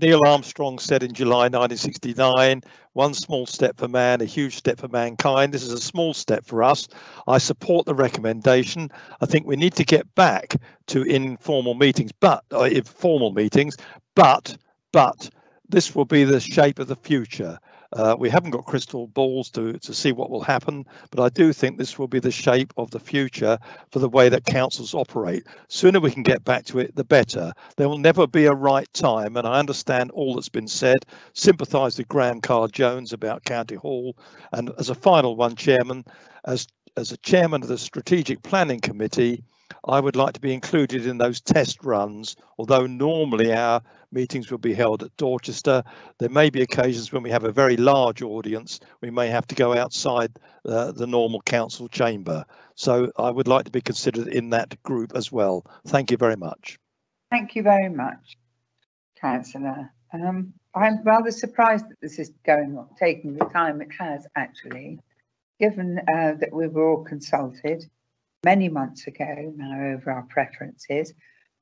Neil Armstrong said in July 1969, one small step for man, a huge step for mankind. This is a small step for us. I support the recommendation. I think we need to get back to informal meetings, but uh, informal meetings, but, but this will be the shape of the future. Uh, we haven't got crystal balls to, to see what will happen, but I do think this will be the shape of the future for the way that councils operate. Sooner we can get back to it, the better. There will never be a right time, and I understand all that's been said. Sympathise with Graham Carr Jones about County Hall. And as a final one, Chairman, as as a chairman of the Strategic Planning Committee, I would like to be included in those test runs, although normally our meetings will be held at Dorchester. There may be occasions when we have a very large audience, we may have to go outside uh, the normal council chamber. So I would like to be considered in that group as well. Thank you very much. Thank you very much, Councillor. Um, I'm rather surprised that this is going on, taking the time it has actually, given uh, that we were all consulted many months ago now over our preferences,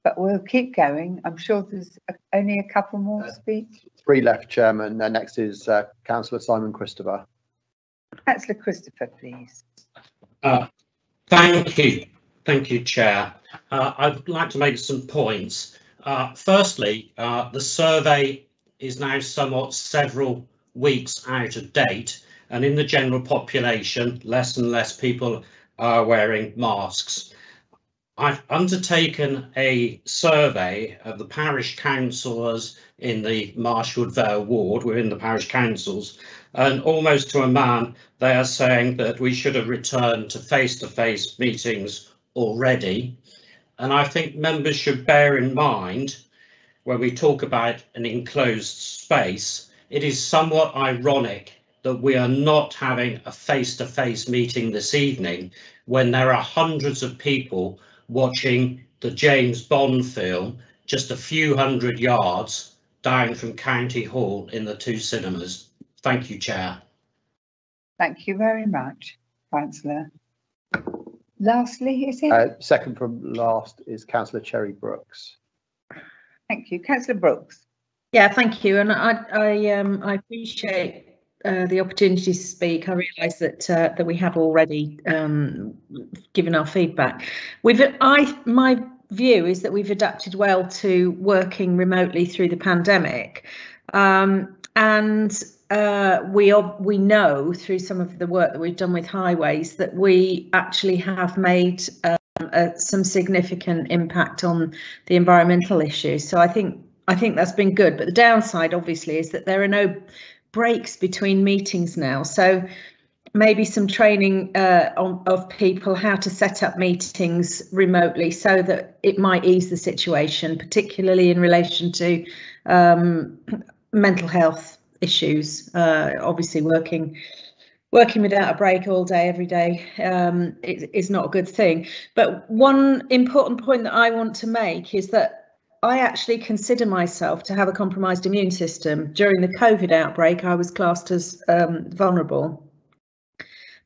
but we'll keep going. I'm sure there's a, only a couple more Uh, speak. Three left, Chairman. Uh, next is uh, Councillor Simon Christopher. Councillor Christopher, please. Uh, Thank you. Thank you, Chair. Uh, I'd like to make some points. Uh, firstly, uh, the survey is now somewhat several weeks out of date, and in the general population, less and less people are wearing masks. I've undertaken a survey of the parish councillors in the Marshwood Vale ward, we're the parish councils, and almost to a man, they are saying that we should have returned to face-to-face meetings already. And I think members should bear in mind when we talk about an enclosed space, it is somewhat ironic that we are not having a face-to-face meeting this evening when there are hundreds of people watching the James Bond film just a few hundred yards down from County Hall in the two cinemas. Thank you, Chair. Thank you very much, Councillor. Lastly, is it? Uh, second from last is Councillor Cherry Brooks. Thank you, Councillor Brooks. Yeah, thank you, and I I um I appreciate uh, the opportunity to speak. I realise that uh, that we have already um, given our feedback. We've I my view is that we've adapted well to working remotely through the pandemic, um, and uh, we are, we know through some of the work that we've done with highways that we actually have made. Uh, some significant impact on the environmental issues. So I think I think that's been good. But the downside, obviously, is that there are no breaks between meetings now. So maybe some training uh, on, of people how to set up meetings remotely so that it might ease the situation, particularly in relation to um, mental health issues. Uh, obviously, working working without a break all day every day um, is, is not a good thing. But one important point that I want to make is that I actually consider myself to have a compromised immune system. During the COVID outbreak, I was classed as um, vulnerable.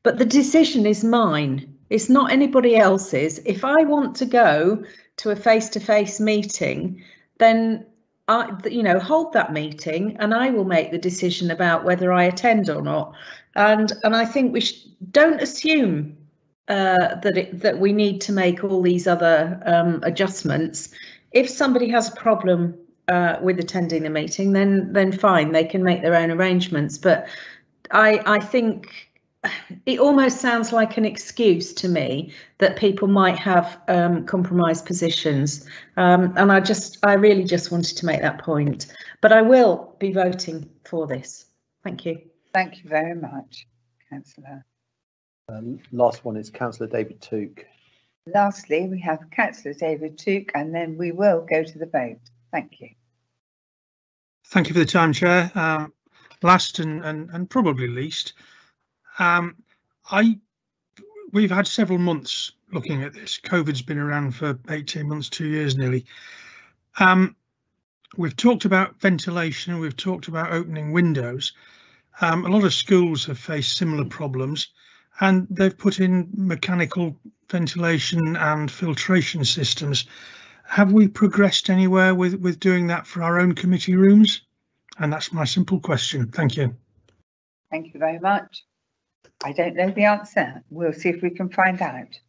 But the decision is mine. It's not anybody else's. If I want to go to a face-to-face meeting, then I, you know, hold that meeting and I will make the decision about whether I attend or not. And and I think we sh- don't assume uh, that it, that we need to make all these other um, adjustments. If somebody has a problem uh, with attending the meeting, then then fine, they can make their own arrangements. But I I think it almost sounds like an excuse to me that people might have um, compromised positions. Um, and I just, I really just wanted to make that point. But I will be voting for this. Thank you. Thank you very much, councillor. Um, last one is councillor David Tooke. Lastly, we have councillor David Tooke and then we will go to the vote. Thank you. Thank you for the time, Chair. Um, last and, and, and probably least, um, I we've had several months looking at this. COVID's been around for 18 months, two years nearly. Um, we've talked about ventilation, we've talked about opening windows. Um, a lot of schools have faced similar problems and they've put in mechanical ventilation and filtration systems. Have we progressed anywhere with, with doing that for our own committee rooms? And that's my simple question. Thank you. Thank you very much. I don't know the answer. We'll see if we can find out.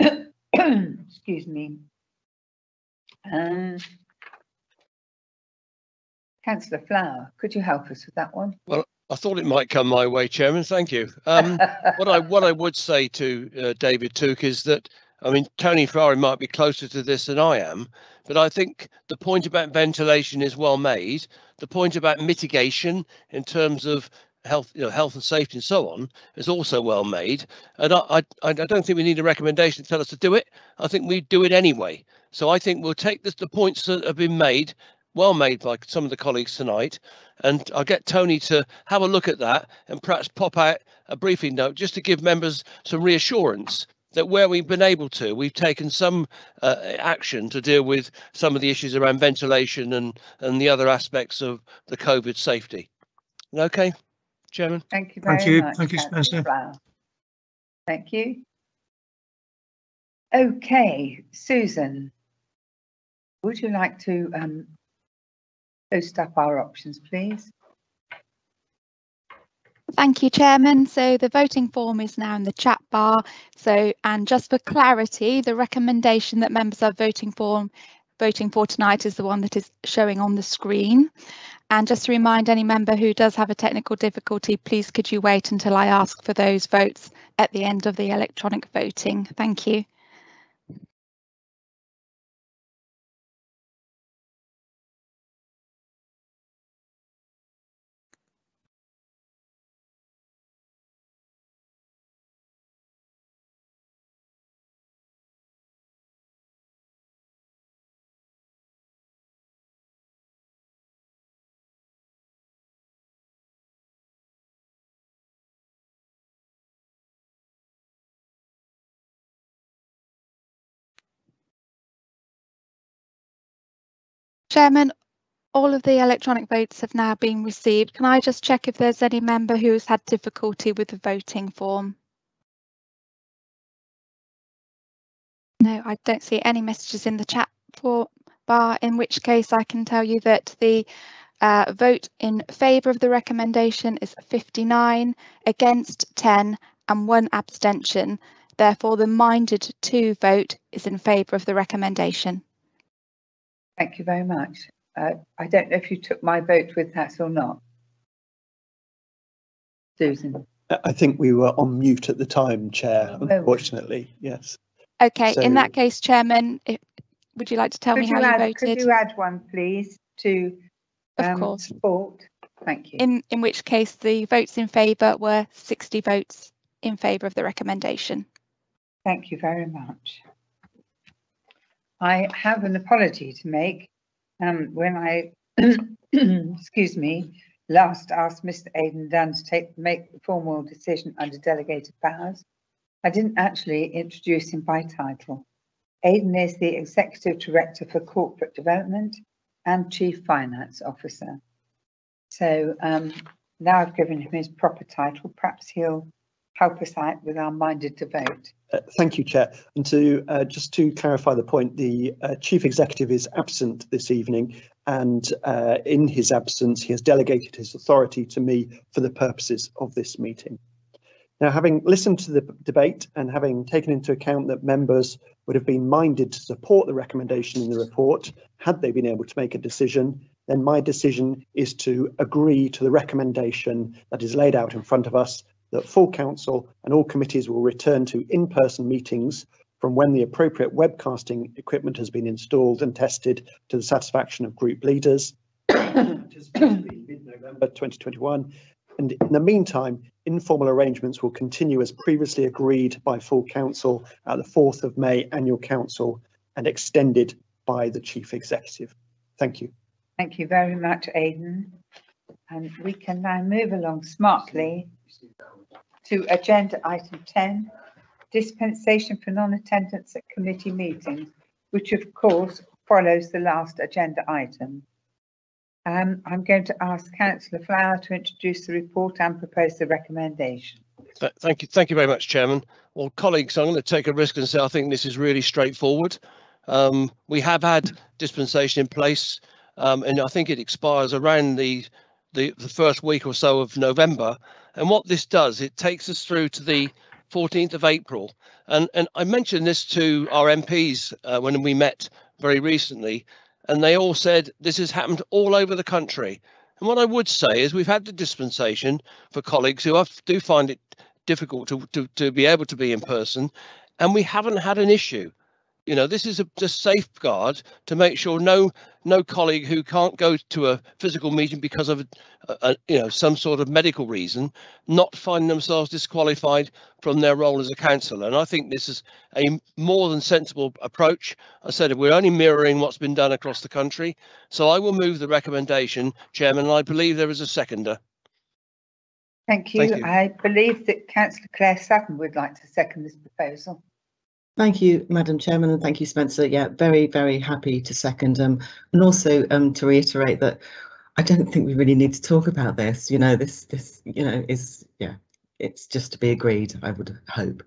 Excuse me. Um, Councillor Flower, could you help us with that one? Well, I thought it might come my way, Chairman. Thank you. Um, what I what I would say to uh, David Tooke is that I mean Tony Ferrari might be closer to this than I am, but I think the point about ventilation is well made. The point about mitigation in terms of health, you know, health and safety and so on is also well made. And I, I, I don't think we need a recommendation to tell us to do it. I think we do it anyway. So I think we'll take this, the points that have been made, well made by some of the colleagues tonight, and I'll get Tony to have a look at that and perhaps pop out a briefing note just to give members some reassurance that where we've been able to, we've taken some uh, action to deal with some of the issues around ventilation and and the other aspects of the COVID safety. Okay, Chairman. Thank you very Thank you. much. Thank you, Spencer. Flower. Thank you. Okay, Susan, would you like to um, post up our options, please? Thank you, Chairman. So the voting form is now in the chat bar. So, and just for clarity, the recommendation that members are voting for, voting for tonight is the one that is showing on the screen. And just to remind any member who does have a technical difficulty, please could you wait until I ask for those votes at the end of the electronic voting. Thank you. Chairman, all of the electronic votes have now been received. Can I just check if there's any member who has had difficulty with the voting form? No, I don't see any messages in the chat bar, in which case I can tell you that the uh, vote in favour of the recommendation is 59, against 10 and one abstention. Therefore, the minded to vote is in favour of the recommendation. Thank you very much. Uh, I don't know if you took my vote with that or not. Susan. I think we were on mute at the time, Chair, Oh. unfortunately, yes. Okay, in that case, Chairman, if, would you like to tell Could me you how add, you could you add one, please, to Of um, course. support? Thank you. In in which case the votes in favour were 60 votes in favour of the recommendation. Thank you very much. I have an apology to make. Um, when I, excuse me, last asked Mr. Aidan Dunn to take, make the formal decision under delegated powers, I didn't actually introduce him by title. Aidan is the Executive Director for Corporate Development and Chief Finance Officer. So um, now I've given him his proper title, perhaps he'll help us out with our minded to vote. Uh, thank you, Chair. And to uh, just to clarify the point, the uh, Chief Executive is absent this evening, and uh, in his absence, he has delegated his authority to me for the purposes of this meeting. Now, having listened to the debate and having taken into account that members would have been minded to support the recommendation in the report, had they been able to make a decision, then my decision is to agree to the recommendation that is laid out in front of us that full council and all committees will return to in-person meetings from when the appropriate webcasting equipment has been installed and tested to the satisfaction of group leaders. Mid-November 2021. And in the meantime, informal arrangements will continue as previously agreed by full council at the 4th of May annual council and extended by the chief executive. Thank you. Thank you very much, Aidan. And we can now move along smartly to agenda item 10, dispensation for non-attendance at committee meetings, which of course follows the last agenda item. Um, I'm going to ask Councillor Flower to introduce the report and propose the recommendation. Th thank you. Thank you very much, Chairman. Well, colleagues, I'm going to take a risk and say I think this is really straightforward. Um, we have had dispensation in place, um, and I think it expires around the, the the first week or so of November. And what this does, it takes us through to the 14th of April. And and I mentioned this to our MPs uh, when we met very recently, and they all said this has happened all over the country. And what I would say is we've had the dispensation for colleagues who have, do find it difficult to, to, to be able to be in person, and we haven't had an issue. You know, this is a, a safeguard to make sure no no colleague who can't go to a physical meeting because of a, a, you know some sort of medical reason not finding themselves disqualified from their role as a councillor. And I think this is a more than sensible approach. I said we're only mirroring what's been done across the country. So I will move the recommendation, Chairman, and I believe there is a seconder. Thank you. Thank you. I believe that Councillor Claire Sutton would like to second this proposal. Thank you, Madam Chairman, and thank you, Spencer. Yeah, very, very happy to second. Um, and also um, to reiterate that I don't think we really need to talk about this. You know, this, this, you know, is yeah, it's just to be agreed. I would hope.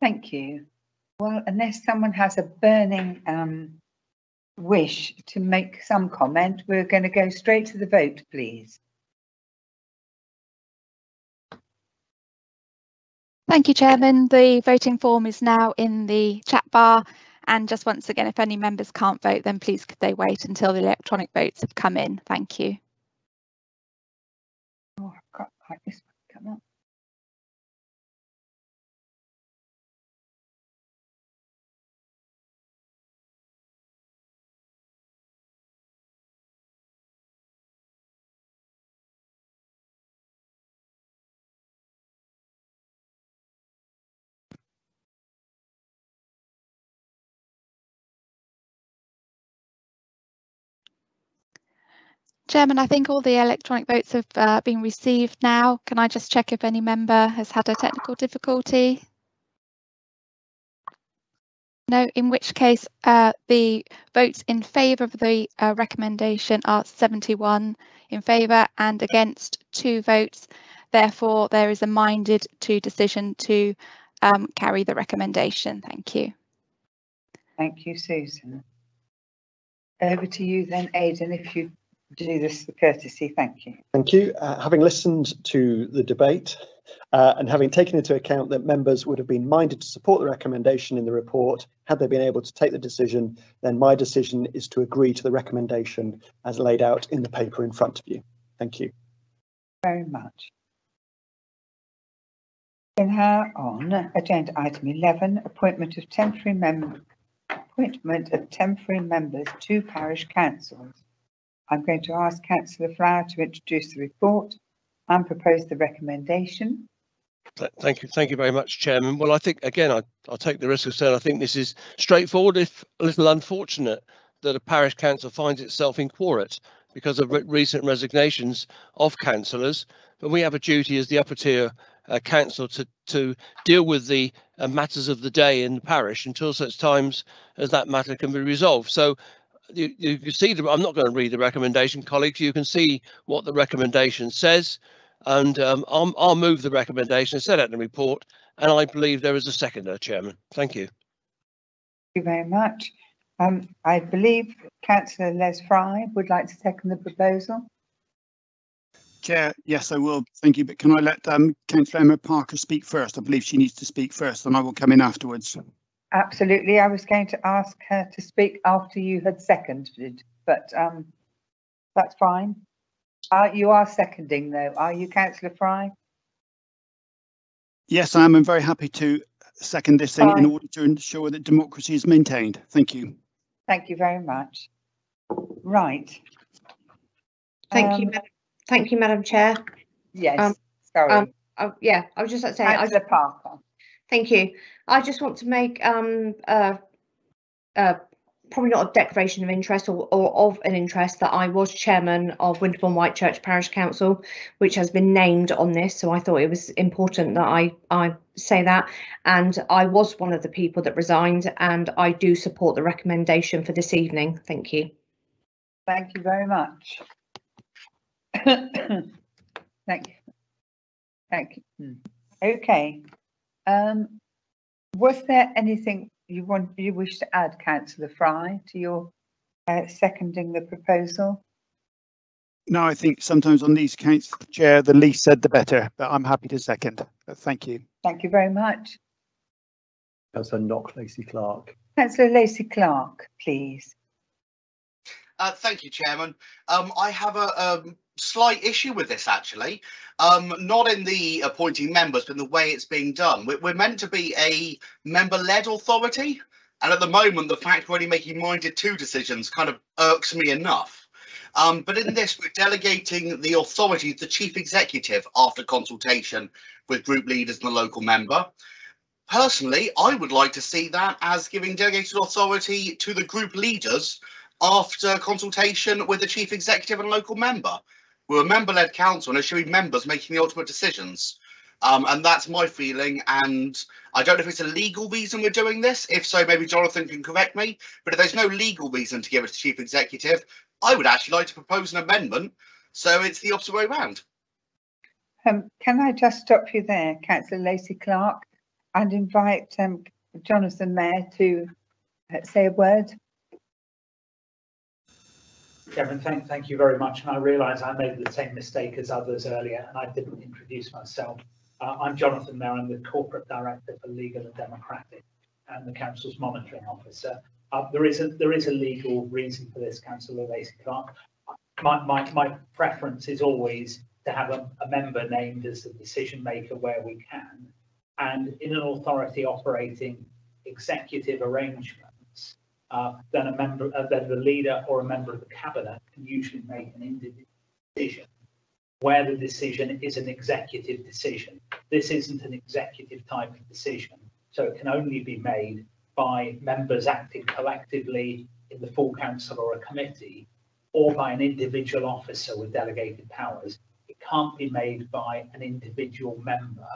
Thank you. Well, unless someone has a burning um, wish to make some comment, we're going to go straight to the vote, please. Thank you, Chairman. The voting form is now in the chat bar. And just once again, if any members can't vote, then please could they wait until the electronic votes have come in. Thank you. Oh, I've got Chairman, I think all the electronic votes have uh, been received now. Can I just check if any member has had a technical difficulty? No, in which case uh, the votes in favour of the uh, recommendation are 71 in favour and against two votes. Therefore, there is a minded to decision to um, carry the recommendation. Thank you. Thank you, Susan. Over to you then, Aidan, if you do this for courtesy. Thank you. Thank you. Uh, having listened to the debate uh, and having taken into account that members would have been minded to support the recommendation in the report, had they been able to take the decision, then my decision is to agree to the recommendation as laid out in the paper in front of you. Thank you. Very much. In her on agenda item 11, appointment of temporary member appointment of temporary members to parish councils. I'm going to ask Councillor Flower to introduce the report and propose the recommendation. Thank you, thank you very much, Chairman. Well, I think again, I, I'll take the risk of saying I think this is straightforward, if a little unfortunate, that a parish council finds itself in quorum because of re- recent resignations of councillors. But we have a duty as the upper tier uh, council to to deal with the uh, matters of the day in the parish until such times as that matter can be resolved. So you, you see the, I'm not going to read the recommendation, colleagues. You can see what the recommendation says. And um, I'll, I'll move the recommendation set out in the report, and I believe there is a seconder, Chairman. Thank you. Thank you very much. Um, I believe councillor Les Fry would like to second the proposal. Chair, yes, I will. Thank you. But can I let um, Councillor Emma Parker speak first? I believe she needs to speak first and I will come in afterwards. Absolutely. I was going to ask her to speak after you had seconded, but um, that's fine. Uh, you are seconding though, are you, councillor Fry? Yes, I am. I'm very happy to second this in, in order to ensure that democracy is maintained. Thank you. Thank you very much. Right. Thank you, Um, Madam- thank you, Madam Chair. Yes, Um, sorry. Um, uh, yeah, I was just like to say, I, Councillor Parker. Thank you. I just want to make um probably not a declaration of interest or, or of an interest that I was chairman of Winterborne Whitechurch Parish Council, which has been named on this. So I thought it was important that I I say that. And I was one of the people that resigned, and I do support the recommendation for this evening. Thank you. Thank you very much. Thank you. Thank you. Hmm. Okay. Um, was there anything you want, you wish to add, councillor Fry, to your uh, seconding the proposal? No, I think sometimes on these accounts, Chair, the least said the better, but I'm happy to second. But thank you. Thank you very much. Councillor Noc Lacey-Clarke. Councillor Lacey-Clarke, please. Uh, thank you, Chairman. Um, I have a um, slight issue with this, actually. Um, not in the appointing members, but in the way it's being done. We're, we're meant to be a member-led authority, and at the moment, the fact we're only making minded two decisions kind of irks me enough. Um, but in this, we're delegating the authority to the chief executive after consultation with group leaders and the local member. Personally, I would like to see that as giving delegated authority to the group leaders after consultation with the chief executive and local member. We're a member-led council and there should be members making the ultimate decisions. Um, and that's my feeling. And I don't know if it's a legal reason we're doing this. If so, maybe Jonathan can correct me. But if there's no legal reason to give it to chief executive, I would actually like to propose an amendment so it's the opposite way around. Um, can I just stop you there, councillor Lacey-Clarke, and invite um, Jonathan Mair to uh, say a word? Chairman, thank, thank you very much. And I realise I made the same mistake as others earlier and I didn't introduce myself. Uh, I'm Jonathan I'm the Corporate Director for Legal and Democratic and the Council's Monitoring Officer. Uh, there is a there is a legal reason for this, Councillor Lacey-Clarke. My, my, my preference is always to have a, a member named as the decision maker where we can. And in an authority operating executive arrangements, uh, then a member, uh, then the leader or a member of the cabinet can usually make an individual decision where the decision is an executive decision. This isn't an executive type of decision, so it can only be made by members acting collectively in the full council or a committee, or by an individual officer with delegated powers. It can't be made by an individual member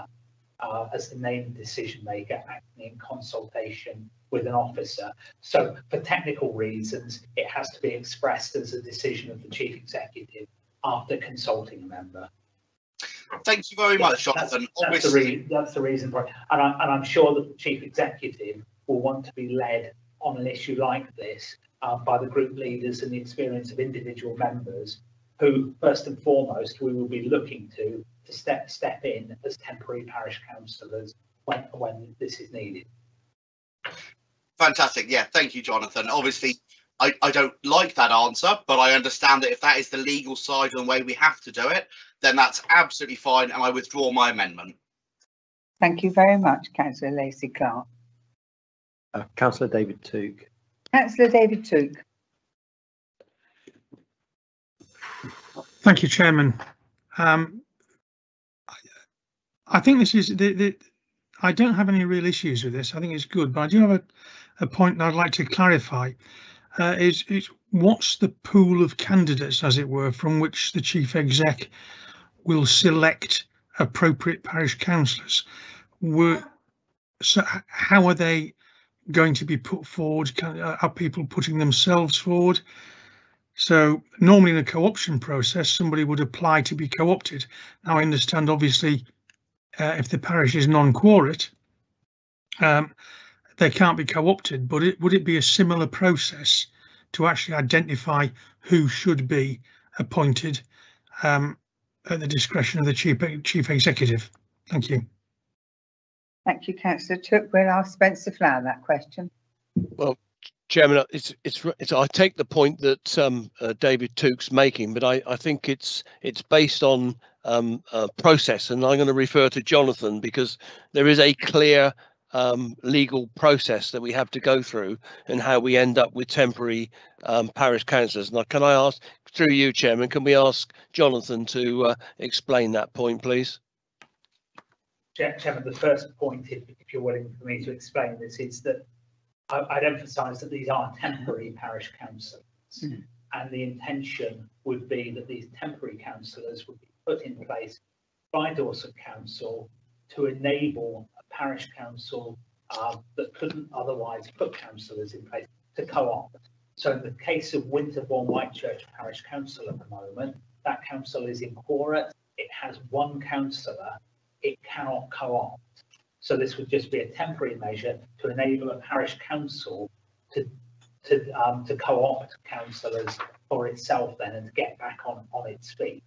uh, as the named decision maker acting in consultation with an officer. So for technical reasons, it has to be expressed as a decision of the chief executive after consulting a member. Thank you very much, That's- Jonathan. That's the, Obviously, re- that's the reason for it. And, I, and I'm sure that the chief executive will want to be led on an issue like this uh, by the group leaders and the experience of individual members who, first and foremost, we will be looking to to step step in as temporary parish councillors when, when this is needed. fantastic. Yeah, thank you, Jonathan. Obviously, I, I don't like that answer, but I understand that if that is the legal side and the way we have to do it, then that's absolutely fine, and I withdraw my amendment. Thank you very much, councillor Lacey-Clarke. Uh, Councillor David Tooke. Councillor David Tooke. Thank you, Chairman. Um, I- I think this is the, the, I don't have any real issues with this. I think it's good, but I do have a, a point that I'd like to clarify. Uh, is, is what's the pool of candidates, as it were, from which the chief exec will select appropriate parish councillors? Were, so how are they going to be put forward? Can, uh, are people putting themselves forward? So normally in a co-option process, somebody would apply to be co-opted. Now I understand obviously uh, if the parish is non-quorate, um, they can't be co-opted, but it, would it be a similar process to actually identify who should be appointed um, at the discretion of the chief, chief executive? Thank you. Thank you, councillor Tooke. We'll ask Spencer Flower that question. Well, Chairman, it's it's it's. I take the point that um, uh, David Tooke's making, but I I think it's it's based on um, a process, and I'm going to refer to Jonathan because there is a clear um, legal process that we have to go through, and how we end up with temporary um, parish councillors. Now, can I ask through you, Chairman? Can we ask Jonathan to uh, explain that point, please? Chairman, the first point, if, if you're willing for me to explain this, is that I, would emphasise that these are temporary parish councillors, mm. and the intention would be that these temporary councillors would be put in place by Dorset Council to enable a parish council uh, that couldn't otherwise put councillors in place to co-opt. So in the case of Winterborne Whitechurch Parish Council at the moment, that council is inquorate. It has one councillor. It cannot co-opt. So this would just be a temporary measure to enable a parish council to to um, to co-opt councillors for itself then and to get back on on its feet.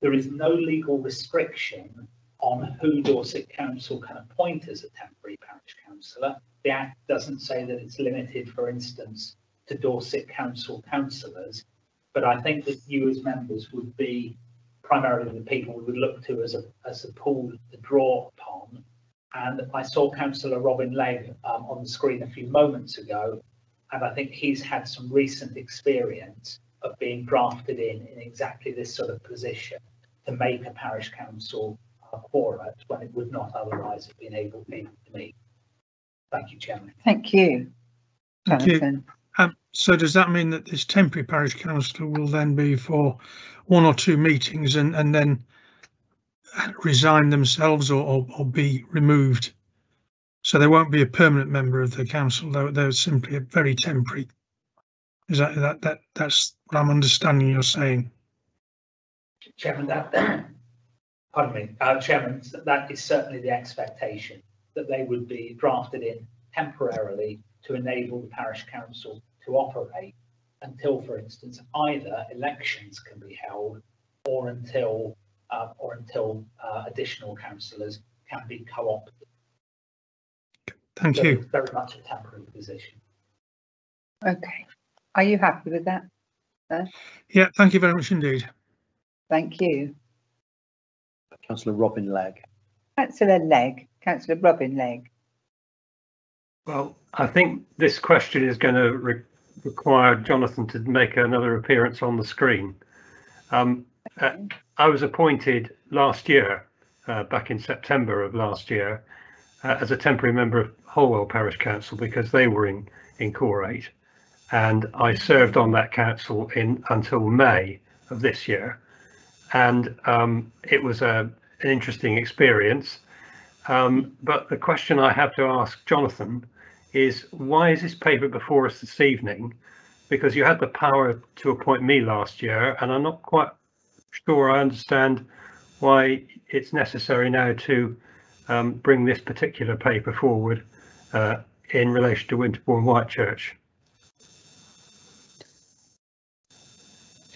There is no legal restriction on who Dorset Council can appoint as a temporary parish councillor. The Act doesn't say that it's limited, for instance, to Dorset Council councillors, but I think that you as members would be primarily the people we would look to as a, as a pool to draw upon and I saw Councillor Robin Legg um, on the screen a few moments ago, and I think he's had some recent experience of being drafted in in exactly this sort of position to make a parish council uh, quorate when it would not otherwise have been able to meet. Thank you, Chairman. Thank you. Thank you. Um, so does that mean that this temporary parish council will then be for one or two meetings and, and then resign themselves or, or, or, be removed. So they won't be a permanent member of the council. They're, they're simply a very temporary. Is that that that that's what I'm understanding you're saying? Chairman, that pardon me, uh, Chairman, that is certainly the expectation that they would be drafted in temporarily to enable the parish council to operate until, for instance, either elections can be held or until uh, or until uh, additional councillors can be co-opted. Thank so you. Very much a temporary position. Okay. Are you happy with that? Sir? Yeah, thank you very much indeed. Thank you. Councillor Robin Legg. Councillor Legg. Councillor Robin Legg. Well, I think this question is going to re require Jonathan to make another appearance on the screen. Um, uh, I was appointed last year, uh, back in September of last year, uh, as a temporary member of Holwell Parish Council because they were in inquorate, and I served on that council in until May of this year, and um, it was a an interesting experience. Um, but the question I have to ask Jonathan is why is this paper before us this evening? Because you had the power to appoint me last year, and I'm not quite sure I understand why it's necessary now to um, bring this particular paper forward uh, in relation to Winterborne Whitechurch.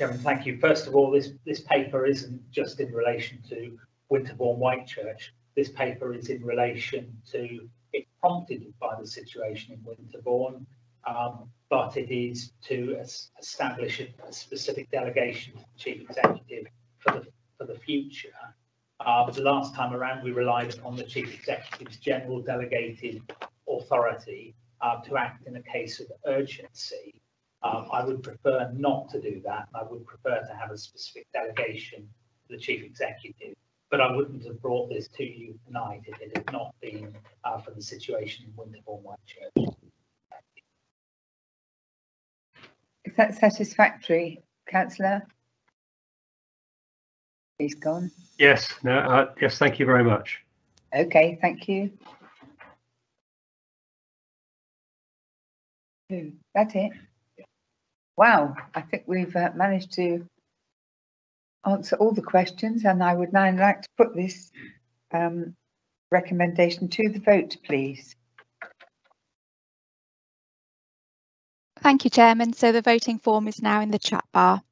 Chairman, thank you. First of all, this, this paper isn't just in relation to Winterborne Whitechurch. This paper is in relation to, it's prompted by the situation in Winterbourne, um, but it is to establish a, a specific delegation to the chief executive for the for the future. Uh, the last time around, we relied upon the chief executive's general delegated authority uh, to act in a case of urgency. Um, I would prefer not to do that. I would prefer to have a specific delegation to the chief executive. But I wouldn't have brought this to you tonight if it had not been uh, for the situation in Winterborne Whitechurch. Is that satisfactory, Councillor? He's gone. Yes, no, uh, yes, thank you very much. Okay, thank you. That's it. Wow, I think we've uh, managed to answer all the questions and I would now like to put this um, recommendation to the vote, please. Thank you, Chairman. So the voting form is now in the chat bar.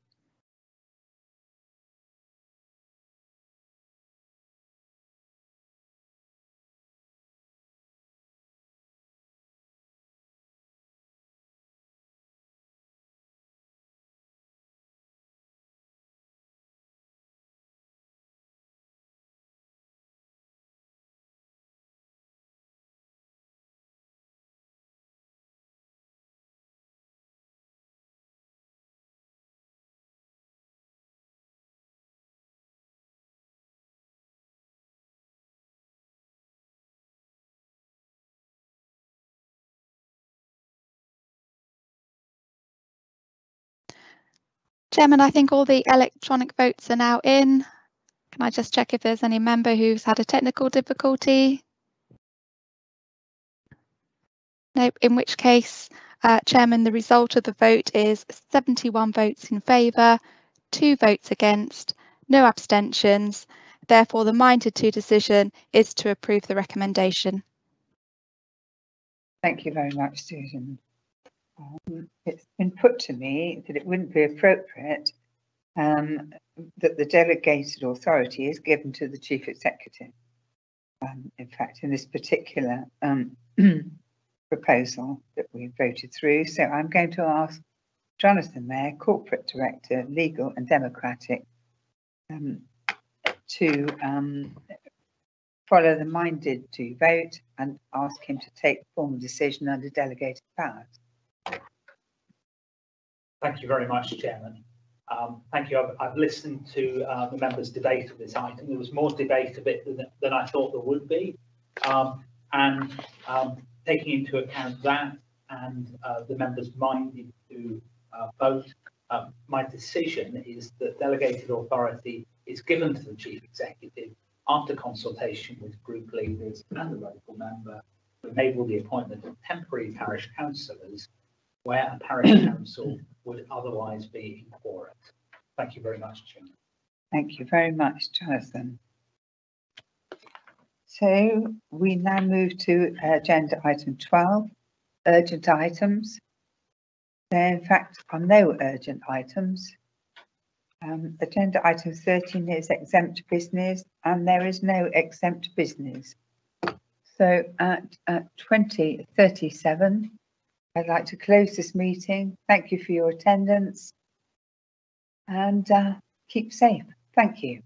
Chairman, I think all the electronic votes are now in. Can I just check if there's any member who's had a technical difficulty? Nope, in which case, uh, Chairman, the result of the vote is 71 votes in favour, two votes against, no abstentions. Therefore, the minded to decision is to approve the recommendation. Thank you very much, Susan. It's been put to me that it wouldn't be appropriate um, that the delegated authority is given to the chief executive. Um, in fact, in this particular um, proposal that we voted through. So I'm going to ask Jonathan Mair, Corporate Director, Legal and Democratic, um, to um, follow the minded to vote and ask him to take formal decision under delegated powers. Thank you very much, Chairman. Um, thank you. I've, I've listened to uh, the members' debate of this item. There was more debate of it than, than I thought there would be. Um, and um, taking into account that and uh, the members minded to uh, vote, um, my decision is that delegated authority is given to the chief executive after consultation with group leaders and the local member to enable the appointment of temporary parish councillors where a parish council would otherwise be in quorum. Thank you very much, Chairman. Thank you very much, Jonathan. So we now move to agenda item 12, urgent items. There in fact are no urgent items. Um, agenda item 13 is exempt business and there is no exempt business. So at, at 2037, I'd like to close this meeting. Thank you for your attendance and uh, keep safe. Thank you.